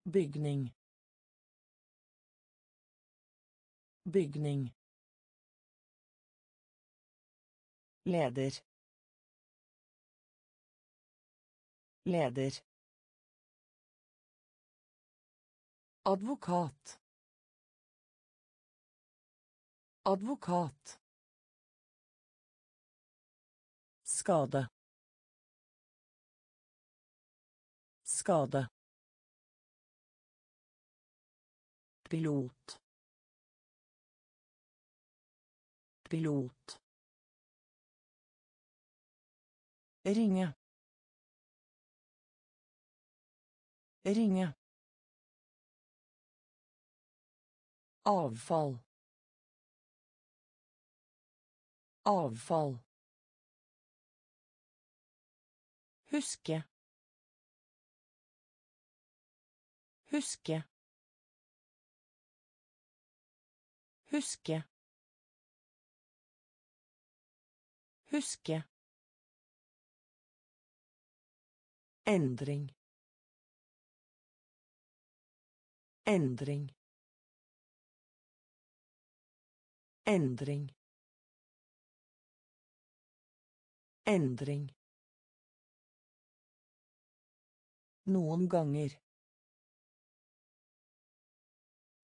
bygning. Bygning leder. Leder. Advokat. Advokat. Skade. Skade. Pilot. Pilot ringe. Ringe. Avfall. Avfall. Huske. Huske. Huske. Huske endring endring endring endring Noen ganger.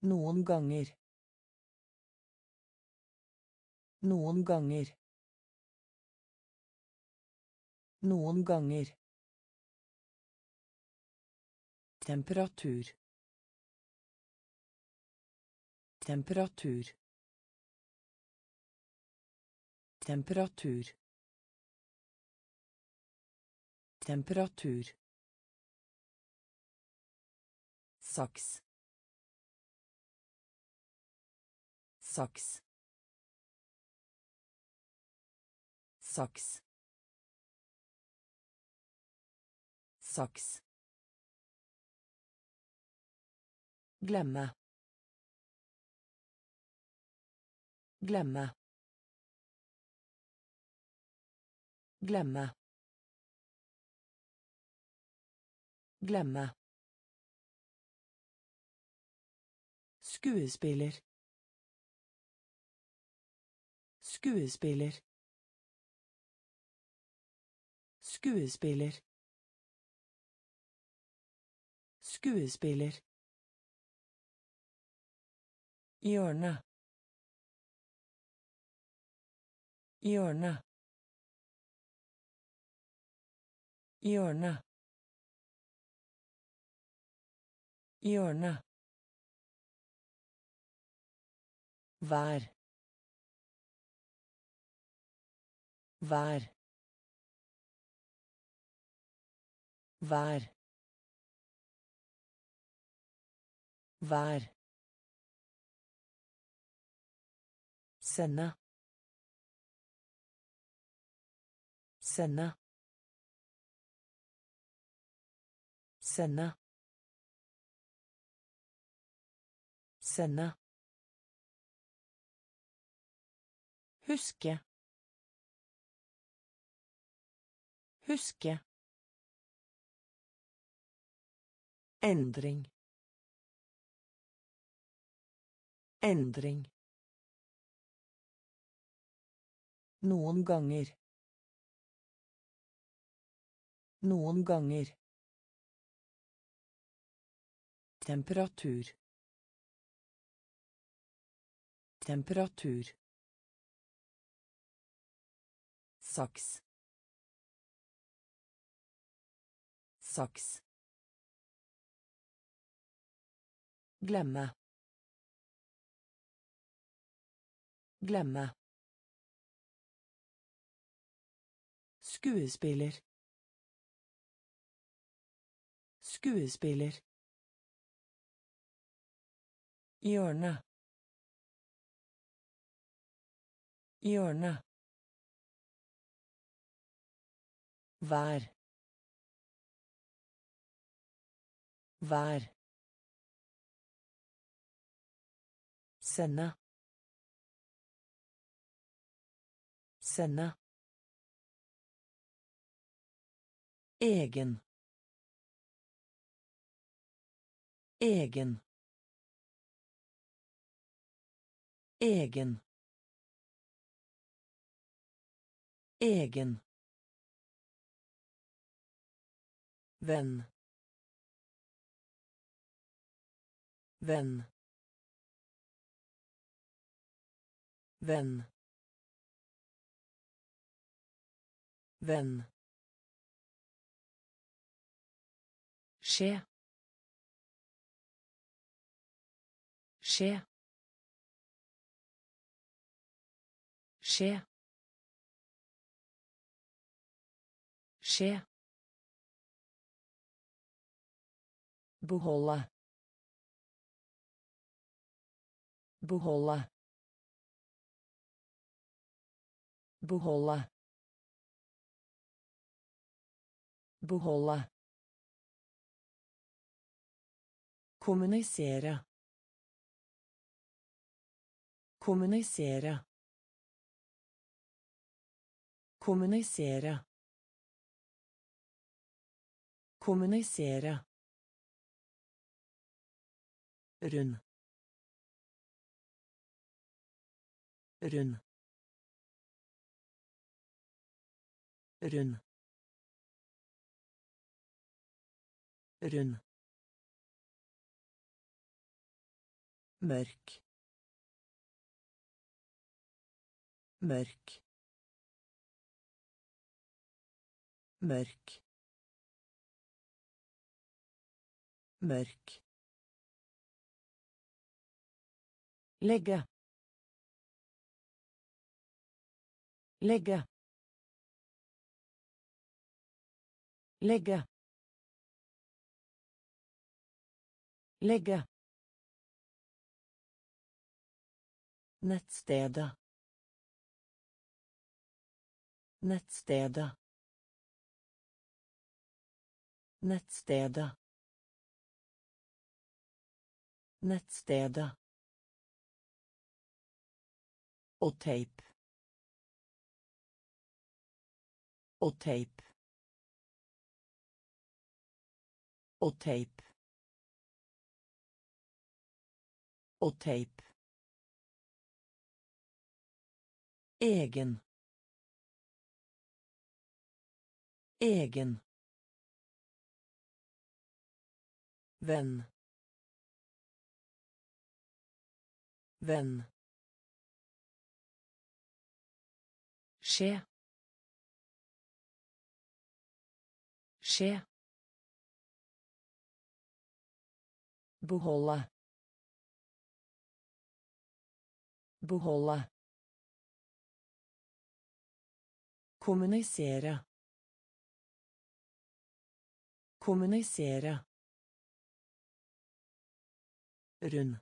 Noen ganger. Noen ganger. Noen ganger. Temperatur. Temperatur. Temperatur. Temperatur. Saks. Saks. Saks. Saks. Glemme. Glemme. Glemme. Glemme. Skuespiller. Skuespiller. Skuespiller. Skuespiller. Hjørne. Hjørne. Hjørne. Hjørne. Vær. Vær. Vær. Vær. Sende. Sende. Sende. Sende. Huske. Huske. Endring. Endring. Noen ganger. Noen ganger. Temperatur. Temperatur. Saks. Saks. Glemme. Glemme. Skuespiller. Skuespiller. Hjørne. Hjørne. Vær. Vær. Sende. Sende. Egen. Egen. Egen. Egen. Venn. Venn. Venn. Venn. Skje. Skje. Skje. Skje. Beholde. Beholde. Beholde. Beholde. Kommunisere. Kommunisere. Kommunisere. Kommunisere. Rund. Rund. Rund. Rund. Mørk. Mørk. Mørk. Mørk. Legge. Legge. Legge. Legge. Nettstedet. Nettstedet. Nettstedet. Nettstedet. Og tape. Og tape. Og tape. Og teip. Egen. Egen. Venn. Venn. Skje. Skje. Beholde. Beholde. Kommunisere. Kommunisere. Rund.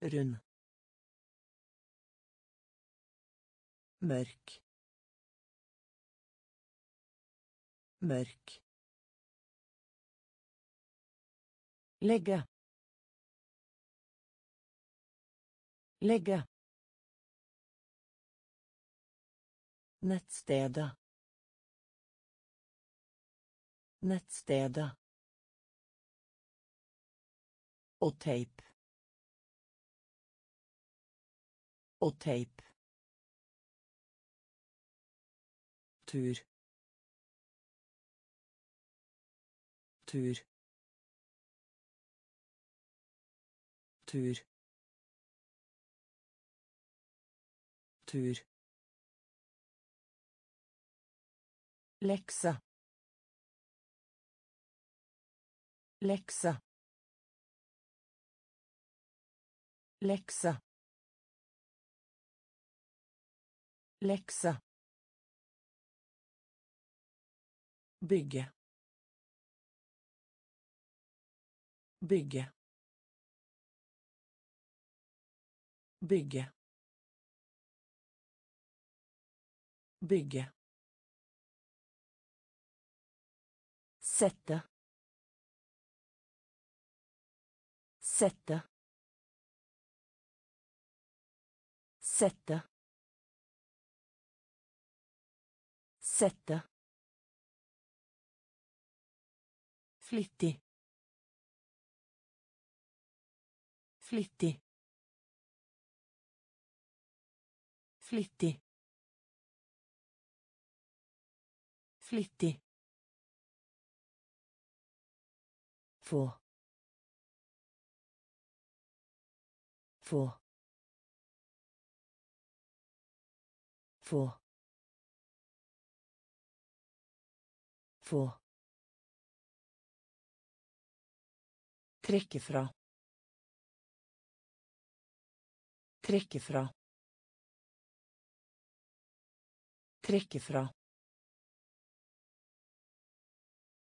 Rund. Mørk. Mørk. Legge. Legge. Nettstedet. Nettstedet. Og teip. Og teip. Tur. Tur. Tur. Tur. Lekse. Lekse. Lekse. Lekse. Bygge. Bygge. Bygge. Bygge. Sette. Sette. Sette. Sette. Flitti. Flitti. Flitti. Flitti. Få. Få. Få. Få. Trekke fra. Trekke fra. Trekke fra.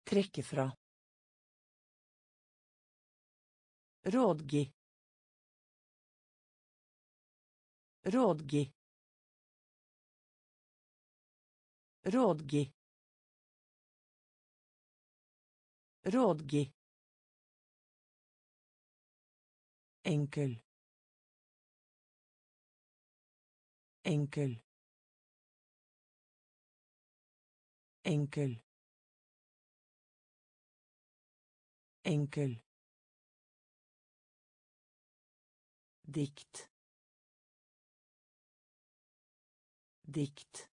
Trekke fra. Rådgi. Rådgi. Rådgi. Rådgi. Enkel. Enkel. Enkel. Enkel. Dikt. Dikt.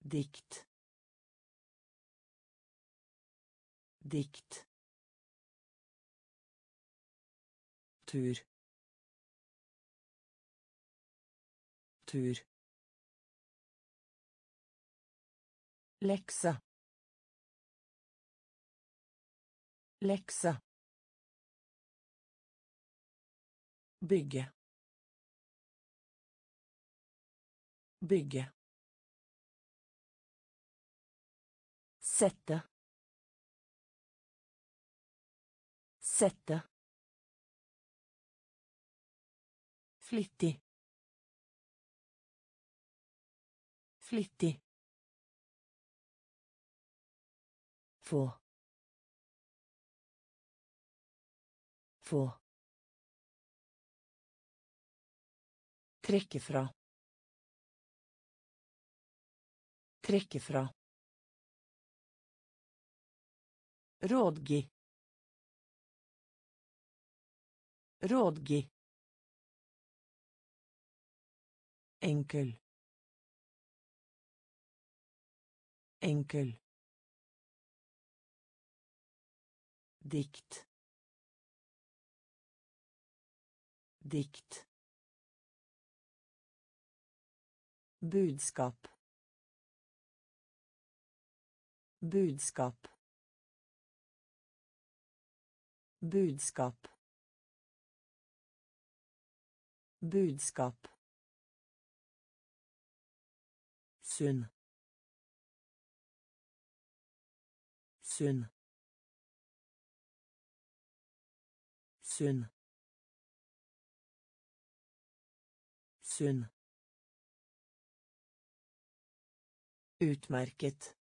Dikt. Dikt. Tur. Tur. Lekse. Lekse. Bygge. Bygge. Sette. Sette. Flittig. Flittig. Få. Få. Trekke fra. Trekke fra. Rådgi. Rådgi. Enkel. Enkel. Dikt. Dikt. Budskap. Budskap. Budskap. Budskap. Sunn. Sunn. Sunn. Sunn. Utmerket.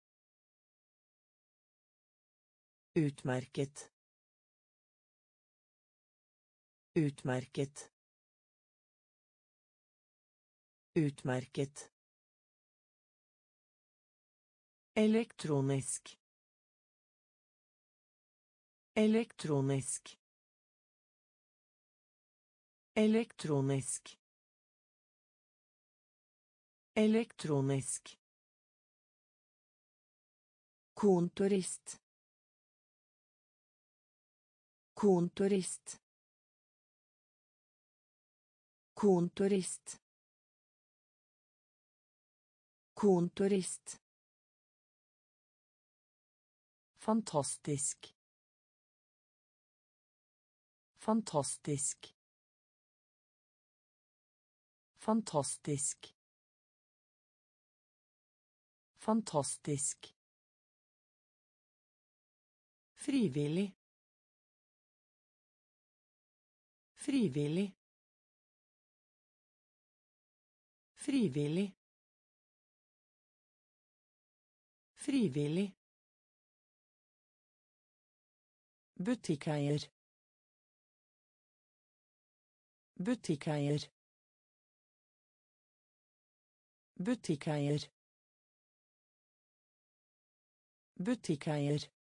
Utmerket. Utmerket. Utmerket. Elektronisk. Elektronisk. Elektronisk. Elektronisk. Kontorist. Kontorist. Kontorist. Kontorist. Fantastisk. Fantastisk. Fantastisk. Fantastisk. Frivillig. Frivillig. Frivillig. Frivillig. Butikkeier. Butikkeier. Butikkeier. Butikkeier.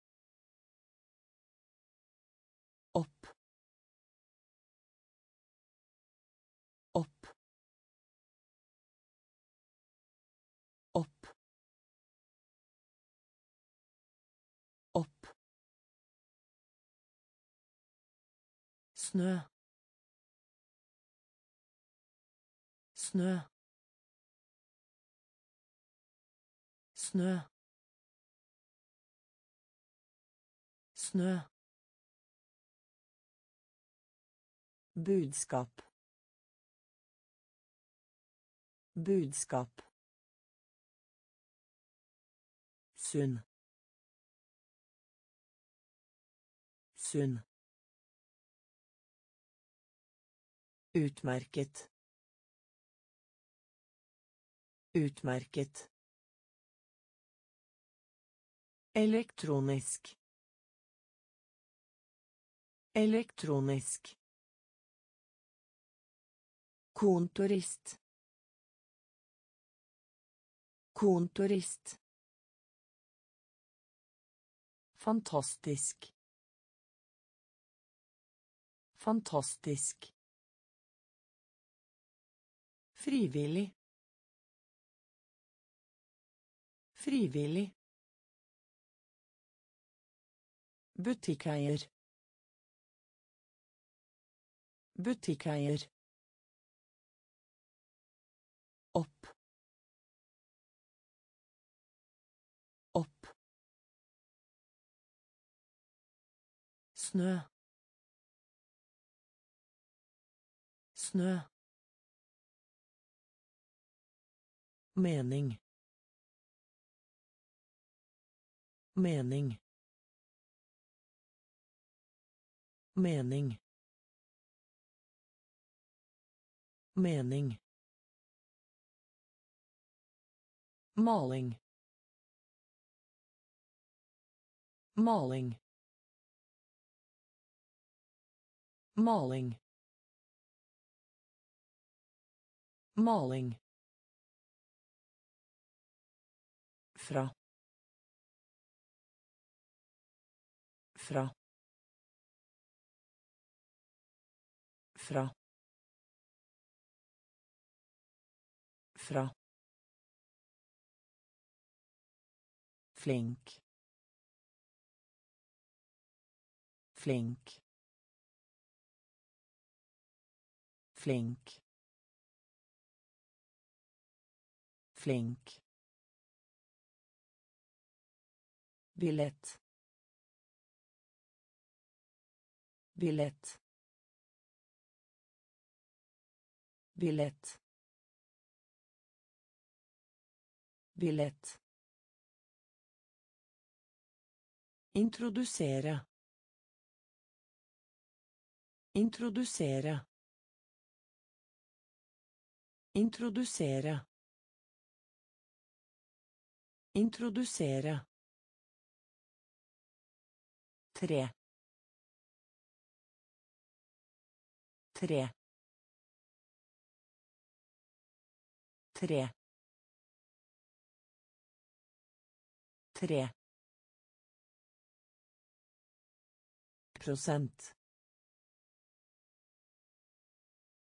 Snø. Snø. Snø. Snø. Budskap. Budskap. Sunn. Sunn Utmerket. Utmerket. Elektronisk. Elektronisk. Kontorist. Kontorist. Fantastisk. Fantastisk. Frivillig. Frivillig. Butikkeier. Butikkeier. Opp. Opp. Snø. Snø. Mening. Mening. Mening. Mening. Maling maling maling maling fra. Fra. Fra. Fra. Flink. Flink. Flink. Flink billett billett billett billett Introdusere. Introdusere. Introdusere. Introdusere. Tre. Tre. Tre. Tre. prosent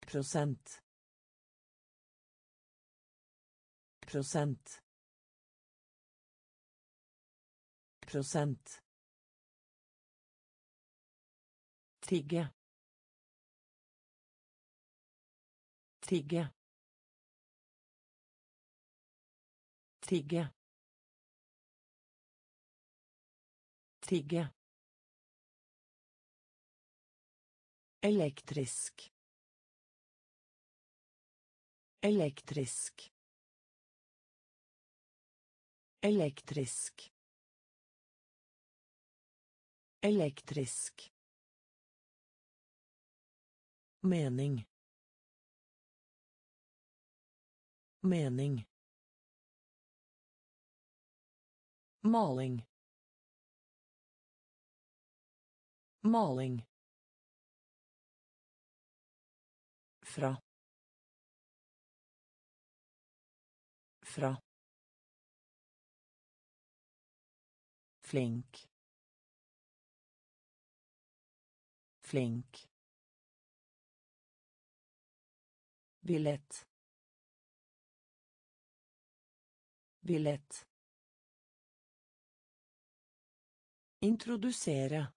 prosent prosent prosent tigge tigge tigge tigge Elektrisk. Elektrisk. Elektrisk. Elektrisk. Mening. Mening. Maling. Maling. fra fra flink flink billett billett Introdusere.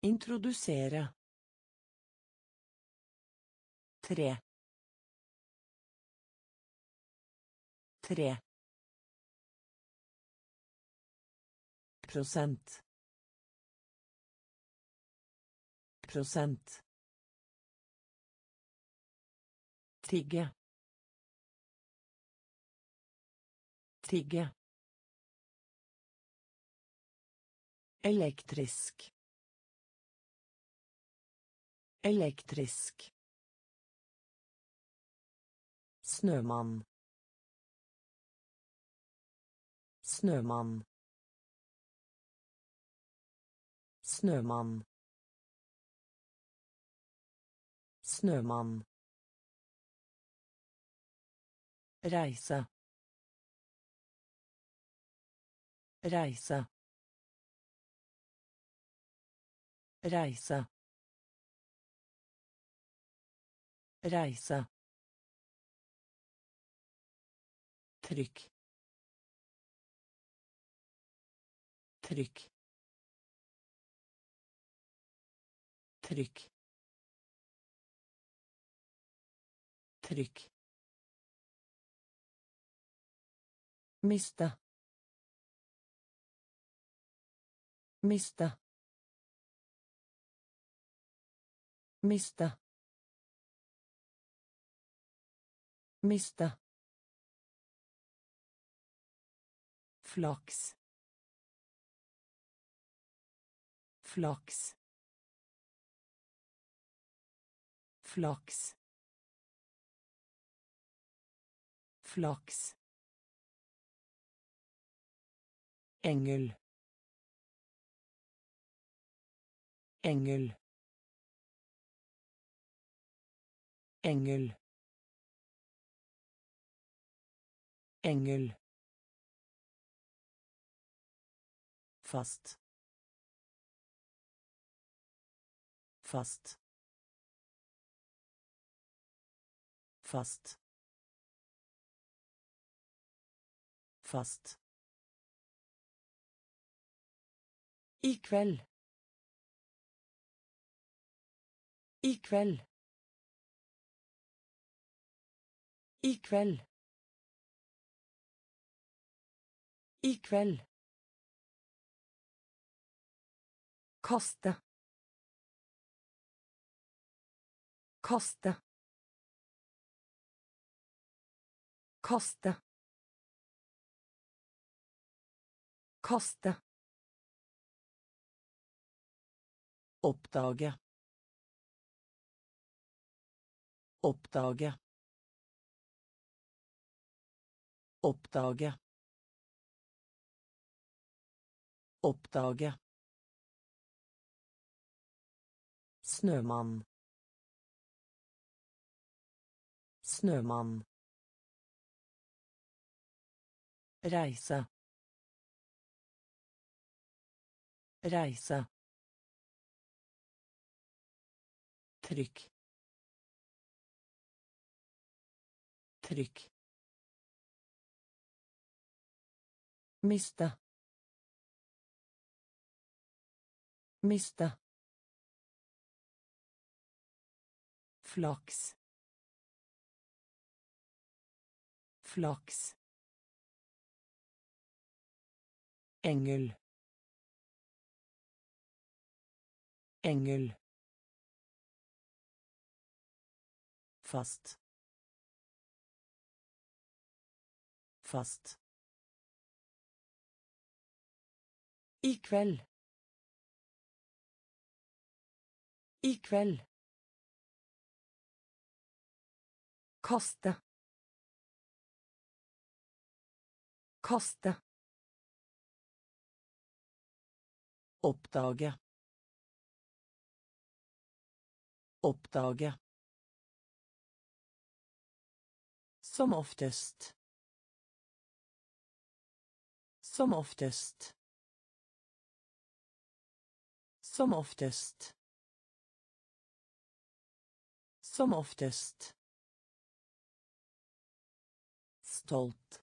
Introdusere. Tre. Tre. Prosent. Prosent. Tigge. Tigge. Elektrisk. Elektrisk. Snømann. Snømann. Snømann. Snømann. Reise. Reise. Reise. Reise. trykk trykk trykk trykk Mista. Mista. Mista. Mista. Flocks. Flocks. Flocks. Flocks. Engel. Engel. Engel. Engel. Fast. Fast. Fast. Fast. I kveld. I kveld. I kveld. I kveld. Kaste. Kaste. Kaste. Kaste. Oppdage. Oppdage. Oppdage. Oppdage. Snømann. Snømann. Reise. Reise. Trykk. Trykk. Miste. Miste. Flaks. Flaks. Engel. Engel. Fast. Fast. I kveld. I kveld. Kaste. Kaste. Oppdage. Oppdage. Som oftest. Som oftest. Som oftest. Som oftest. Stolt.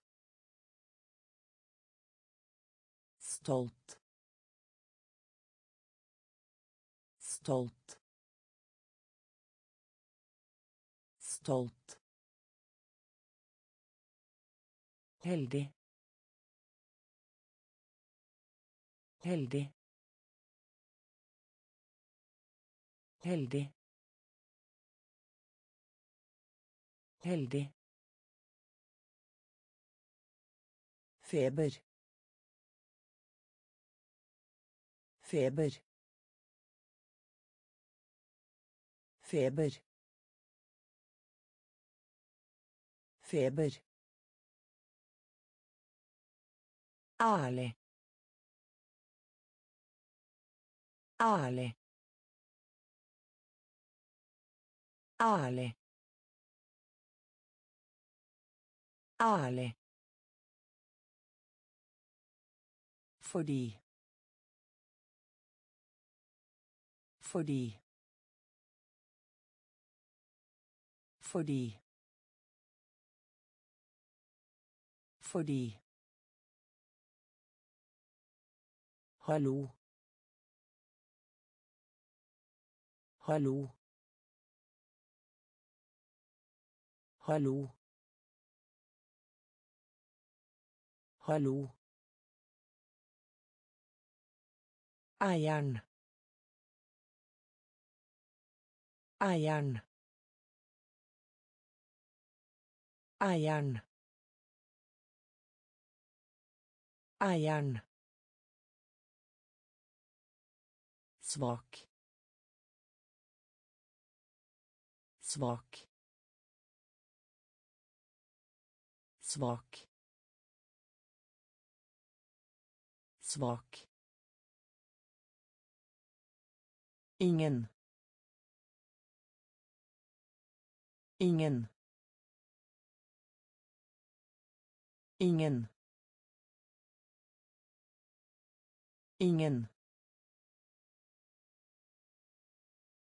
Stolt. Stolt. Stolt. Heldig. Heldig. Heldig. Heldig. Feber. Feber. Feber. Feber. Ale. Ale. Ale. Ale. Fordi. Fordi. Fordi. Fordi. Hallo. Hallo. Hallo. Hallo. Eieren. Eieren. Eieren. Eieren. Svak. Svak. Svak. Svak. Ingen. Ingen. Ingen. Ingen.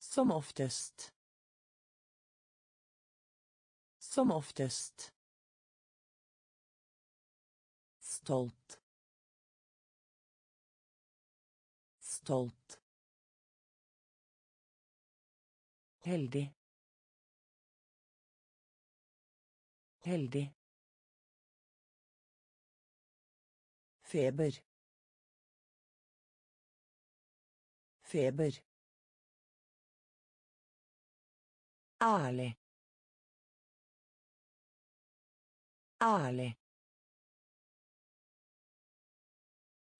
Som oftest. Som oftest. Stolt. Stolt. Heldig. Heldig. Feber. Feber. Ærlig. Ærlig.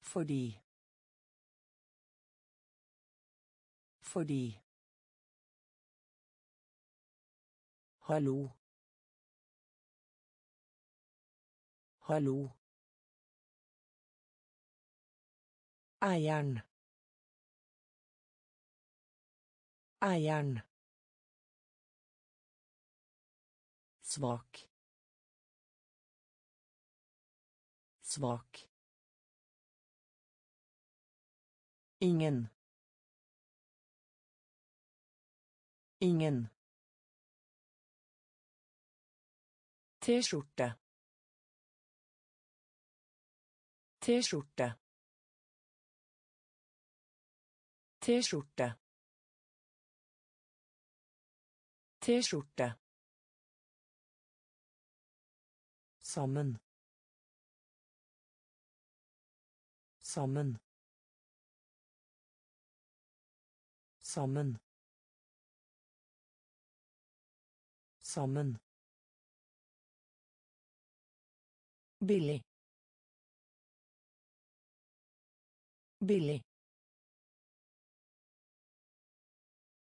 Fordi. Fordi. Hallo. Hallo. Eieren. Eieren. Svak. Svak. Ingen. Ingen. T-skjorte. T-skjorte. T-skjorte. T-skjorte. Sammen. Sammen. Sammen. Sammen. Billig. Billig.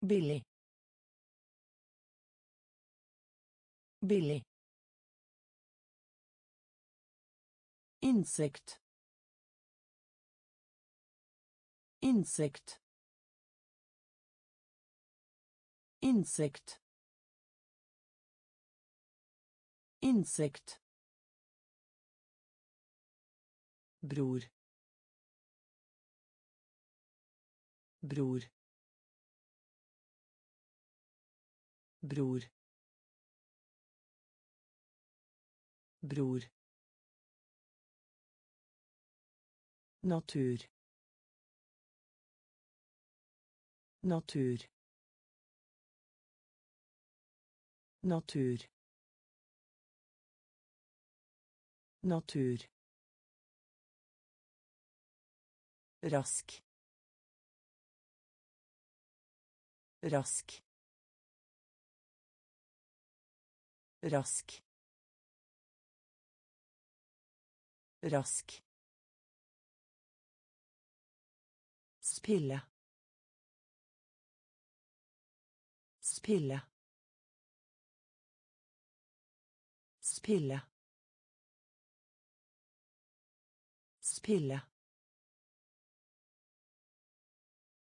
Billig. Billig. Insekt. Insekt. Insekt. Insekt. Bror. Bror. Bror. Bror. Natur. Natur. Natur. Natur. Rask. Rask. Rask. Rask. Spille. Spille. Spille. Spille.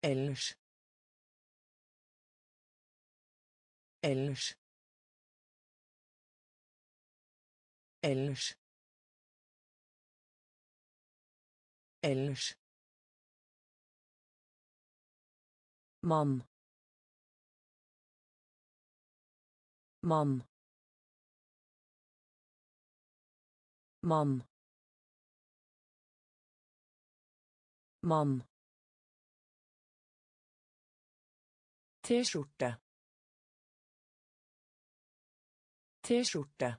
Ellers. Ellers. Ellers. Ellers. Mann. Mann. Mann. Mann. T-skjorte. T-skjorte.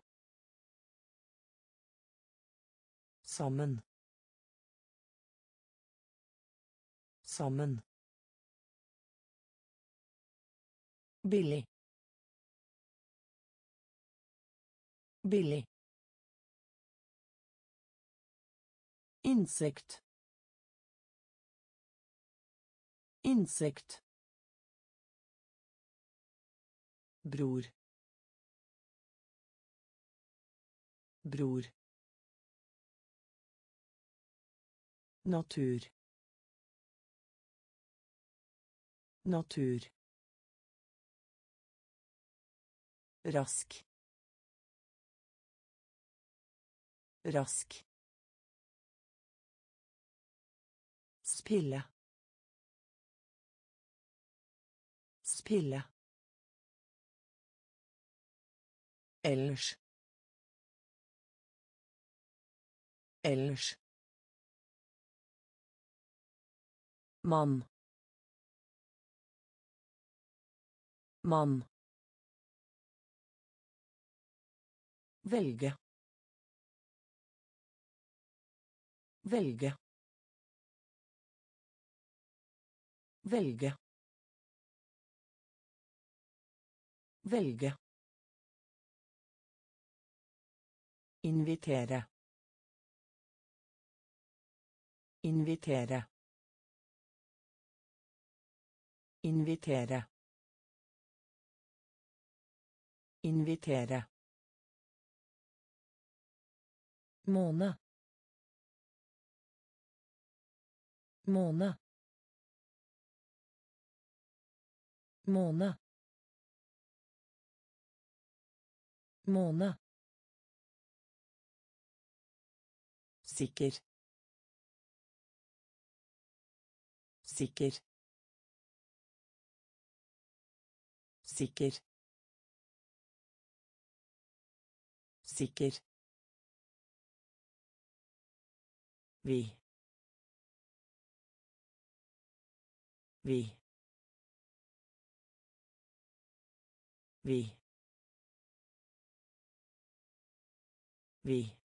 Sammen. Sammen. Billig. Billig. Insekt. Insekt. Bror. Bror. Natur. Natur. Rask. Rask. Spille. Spille. Ellers. Ellers. Mann. Mann. Velge. Velge. Velge. Velge. Invitere. Invitere. Invitere. Invitere. Måne. Måne. Måne. Måne. Sikker. Sikker. Sikker. Sikker. Vi. Vi. Vi. Vi.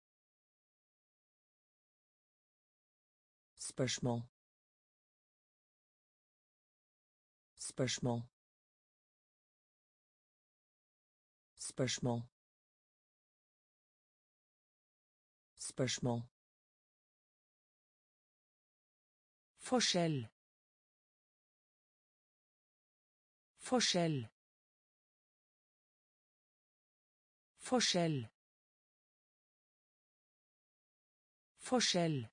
Spørsmål. Spørsmål. Spørsmål. Spørsmål. Forskjell. Forskjell. Forskjell. Forskjell.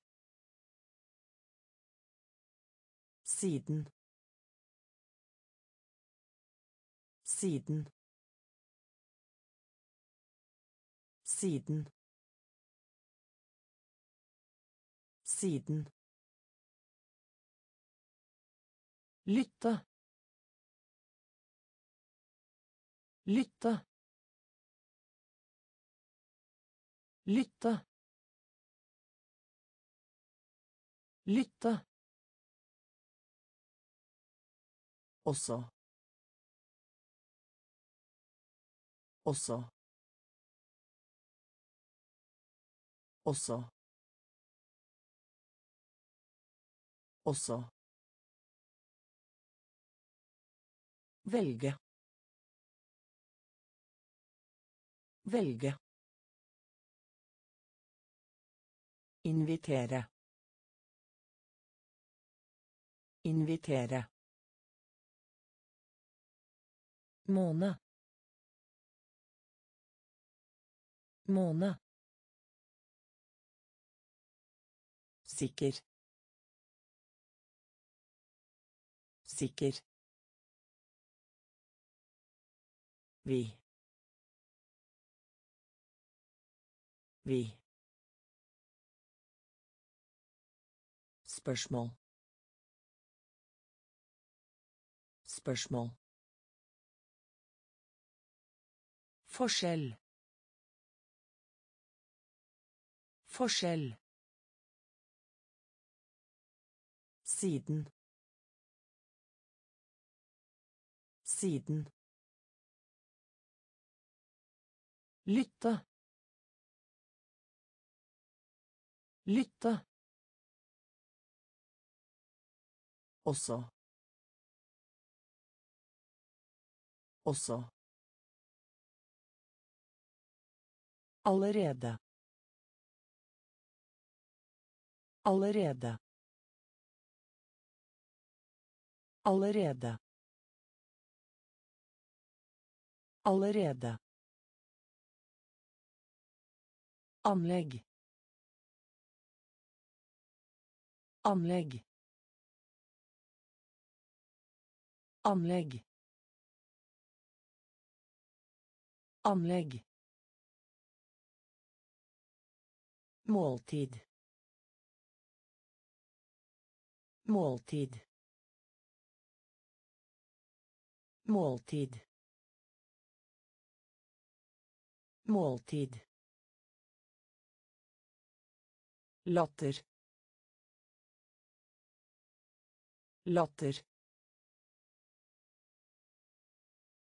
Siden. Siden. Siden. Siden. Lytte. Lytte. Lytte. Lytte. Også. Også. Også. Også. Velge. Velge. Invitere. Invitere. Måne. Måne. Sikker. Sikker. Vi. Vi. Spørsmål. Spørsmål. Forskjell. Forskjell. Siden. Siden. Lytte. Lytte. Også. Også. Allerede. Allerede. Allerede. Allerede. Anlegg. Anlegg. Anlegg. Anlegg. Måltid. Måltid. Måltid. Måltid. latter latter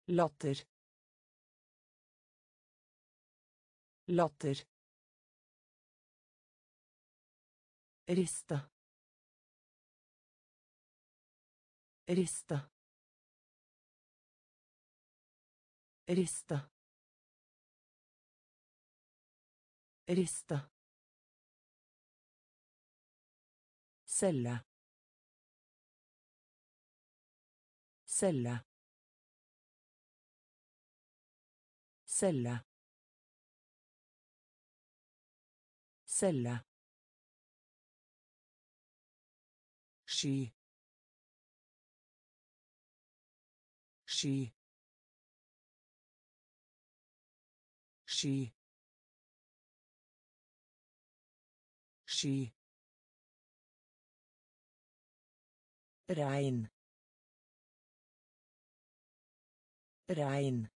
latter latter rista. Rista. Rista. Rista. Sella. Sella. Sella. Sella. Sci. Sci. Sci. Sci. rein rein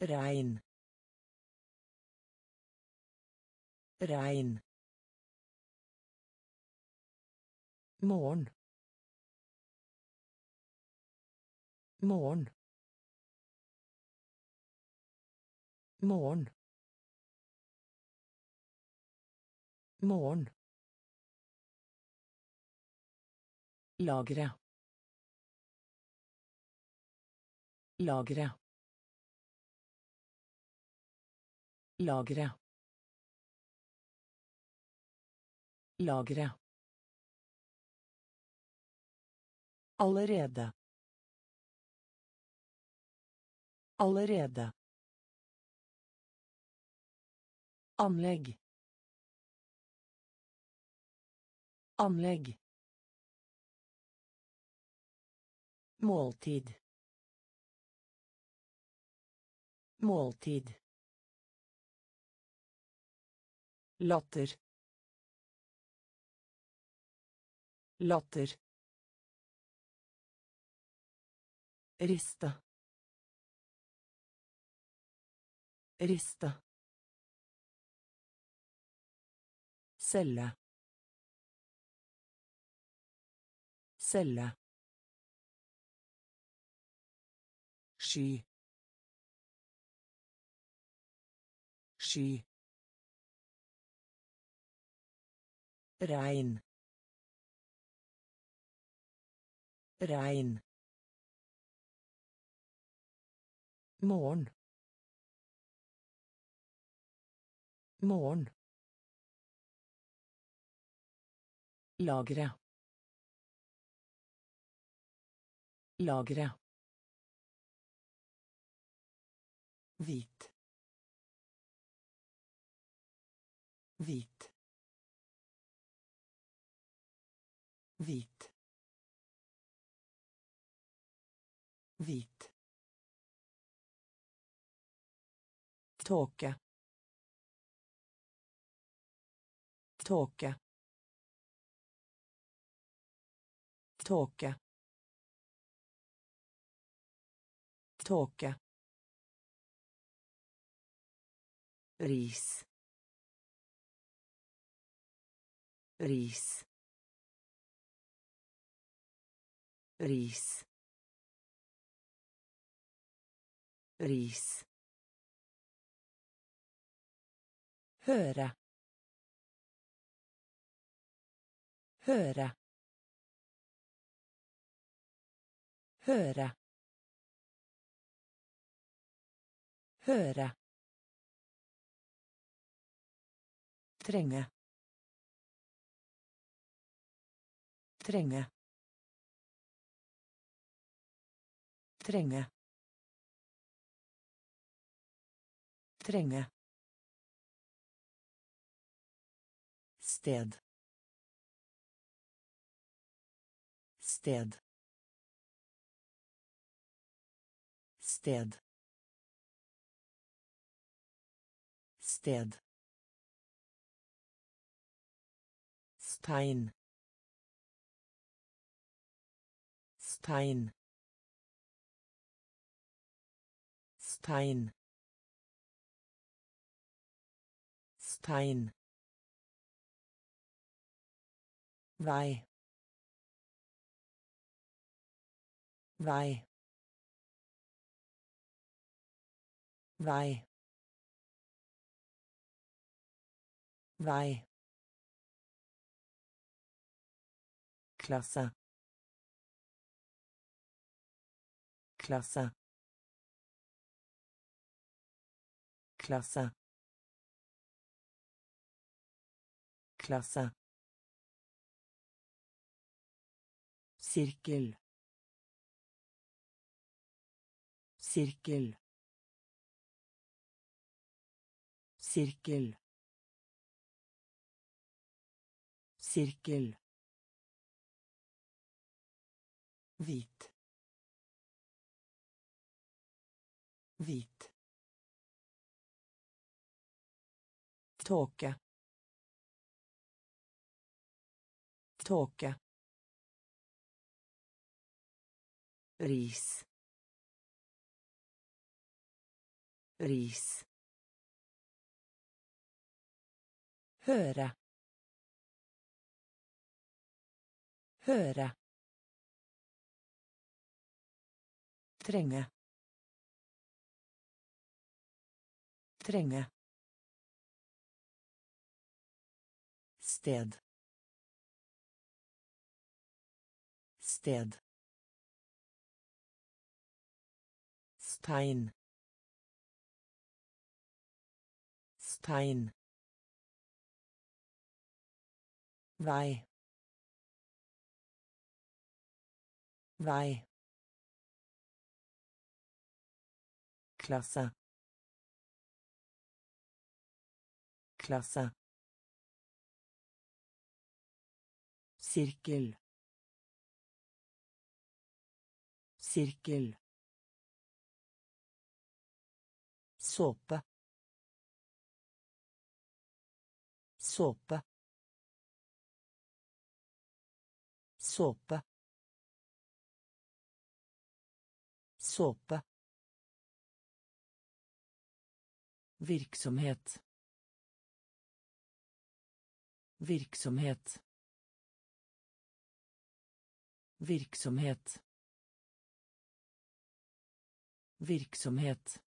rein rein morgen morgen morgen morgen lagre lagre lagre lagre Allerede. Allerede. Anlegg. Anlegg. Måltid. Måltid. Latter. Latter. Rista. Rista. Cella. Cella. Sci. Sci. Rein. Rein. Morgen. Morgen. Lagre. Lagre. Hvit hvit hvit hvit Tåke. Tåke. Tåke. Tåke. Ris. Ris. Ris. Ris. Høre. Høre. Høre. Høre. Trenge. Trenge. Trenge. Trenge. Sted. Sted. Sted. Sted. Stein Stein Stein Stein Wei. Wei. Wei. Wei. Klasse. Klasse. Klasse. Klasse. Sirkel. Sirkel. Sirkel. Sirkel hvit. Hvit. Tåke. Tåke. Ris. Ris. Høre. Høre trenge trenge sted sted Stein. Stein. Vei. Vei. Klasse. Klasse. Sirkel. Sirkel. Såpe. Såpe. Såpe. Såpe Virksomhet. Virksomhet. Virksomhet. Virksomhet.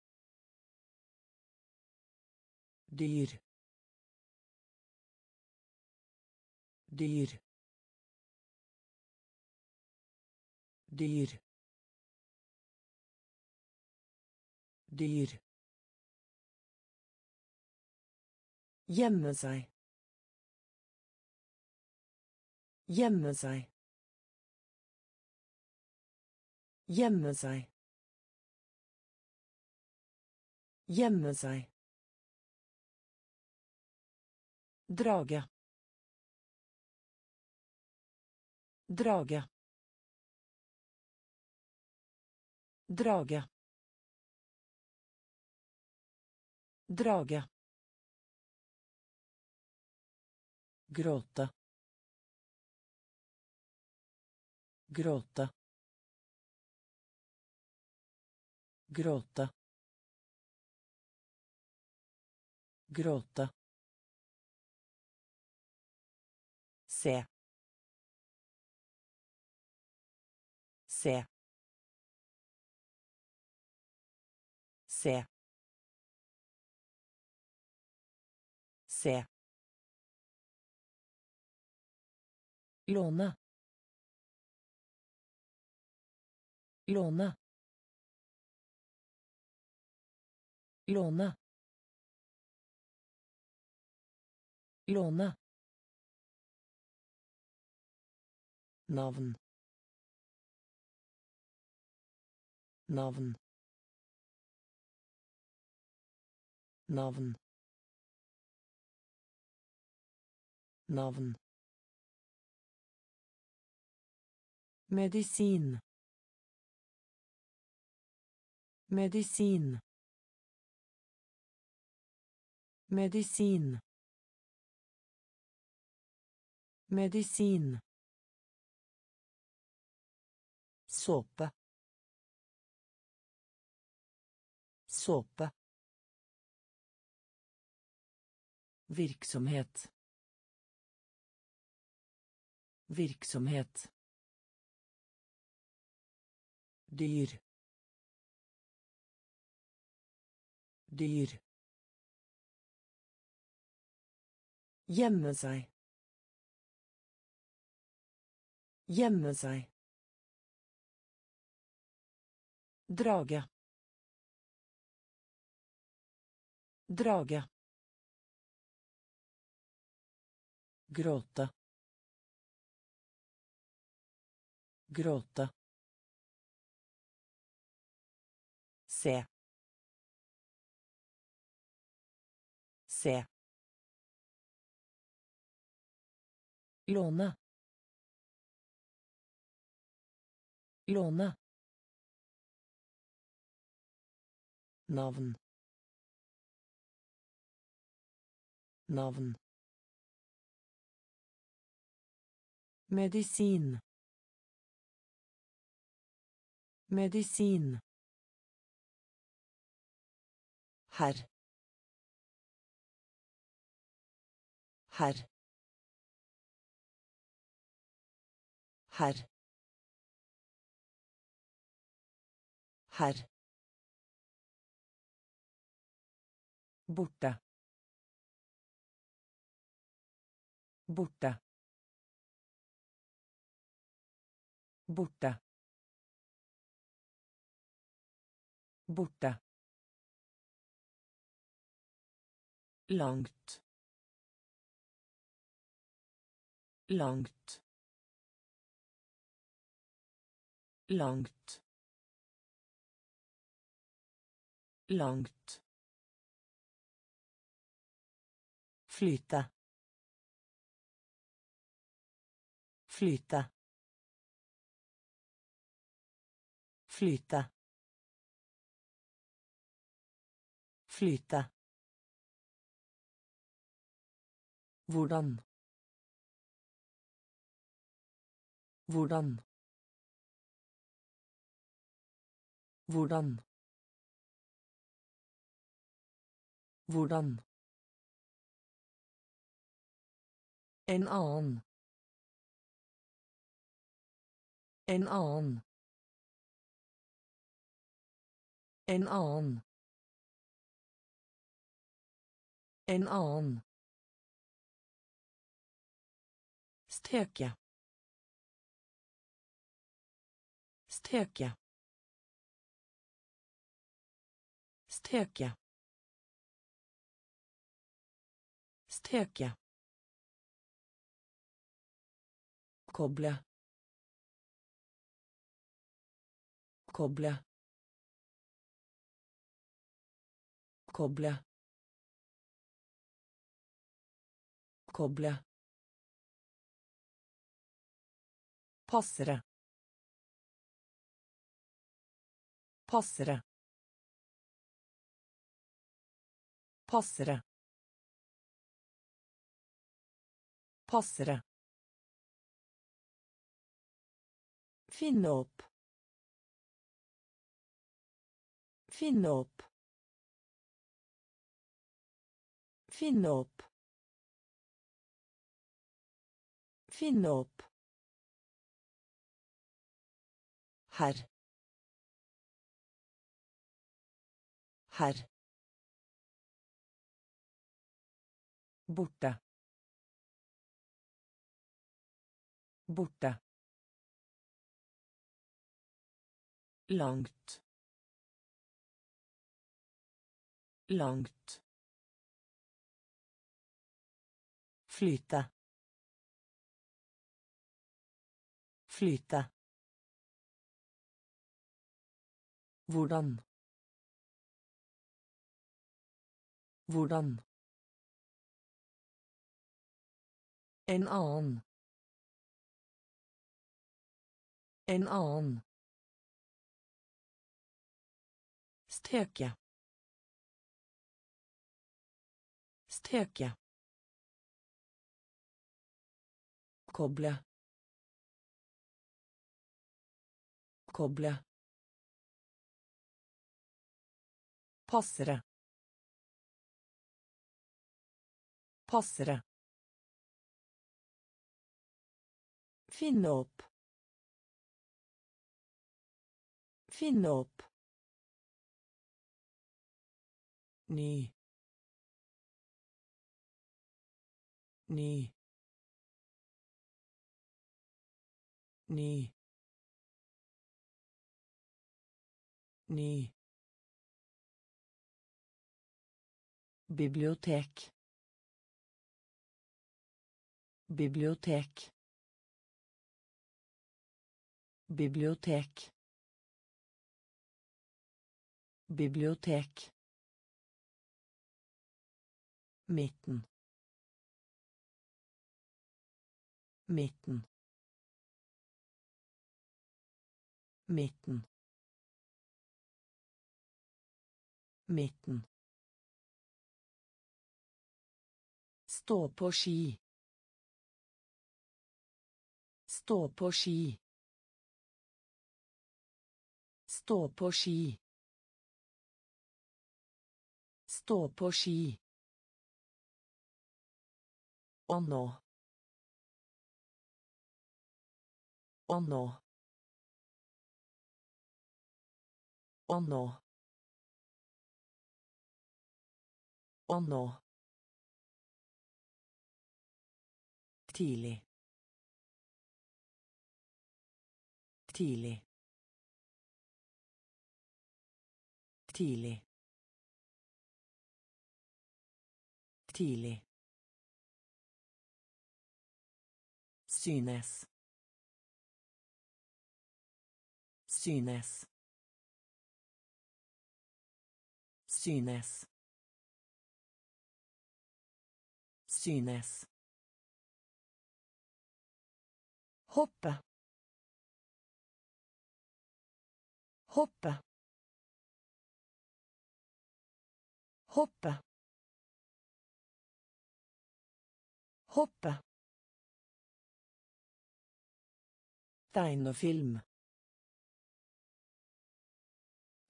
Dyr. Dyr. Dyr. Dyr. Gjemme seg. Gjemme seg. Gjemme seg. Gjemme seg. Drage. Drage. Drage. Drage. Gråte. Gråte. Gråte. Gråte. Se. Se. Se. Se Låne. Låne. låne. Låne. Navn. Navn. Navn. Navn medisin medisin medisin medisin såpe. Såpe. Virksomhet. Virksomhet dyr. Dyr. Gjemme seg. Gjemme seg. Drage. Drage. Gråte. Gråte Se. Se. Låne. Låne. Navn. Navn. Medisin. Medisin. Herr. Herr. Herr. Herr. Borte. Borte. Borte. Borte. Langt. Langt. Langt. Langt. Flyta. Flyta. Flyta. Flyta. Hvordan. Hvordan. Hvordan. Hvordan. En annen. En annen. En annen. En annen. Steke. Steke. Steke. Steke. Koble. Koble. Koble. Koble. Passere. Passere. Passere. Passere. Finne opp. Finne opp. Finne opp. Finne opp. Herr. Herr. Borte. Borte. Langt. Langt. Flyte. Flyte. Hvordan. Hvordan. En annen. En annen. Steke. Steke. Koble. Koble. Passere. Passere. Finne opp. Finne opp. Ny. Ny. Ny. Ny. Bibliotek. Bibliotek. Bibliotek. Bibliotek. Midten. Midten. Midten. Midten. Stå på ski. Stå på ski. Stå på ski. Stå på ski. Og nå. Og nå. Og nå. Og nå. Tidlig. Tidlig. Tidlig. Tidlig. Synes. Synes. Synes. Synes. Hoppe. Hoppe. Hoppe. Hoppe. Tegnefilm.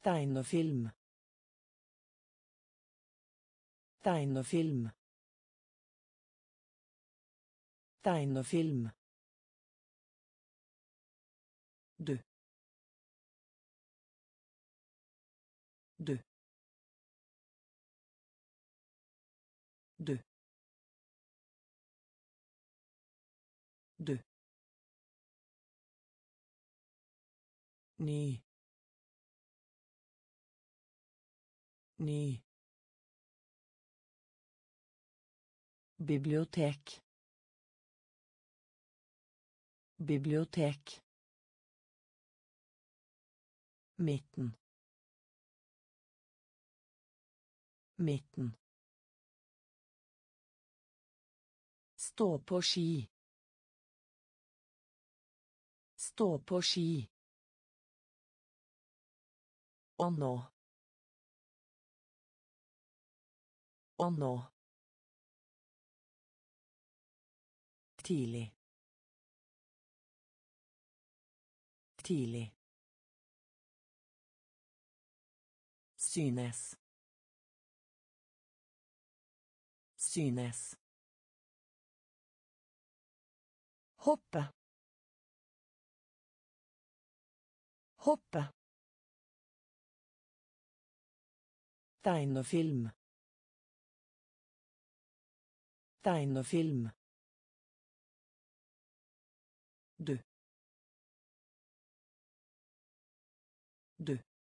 Tegnefilm. Tegnefilm. Tegnefilm. Du. Du. Du. Deux. ny ny bibliotek bibliotek midten midten Stå på ski. Stå på ski. Og nå. Og nå. Tidlig. Tidlig. Synes. Synes. Hoppe. Hoppe. Tegnefilm. Tegnefilm. Du. Du.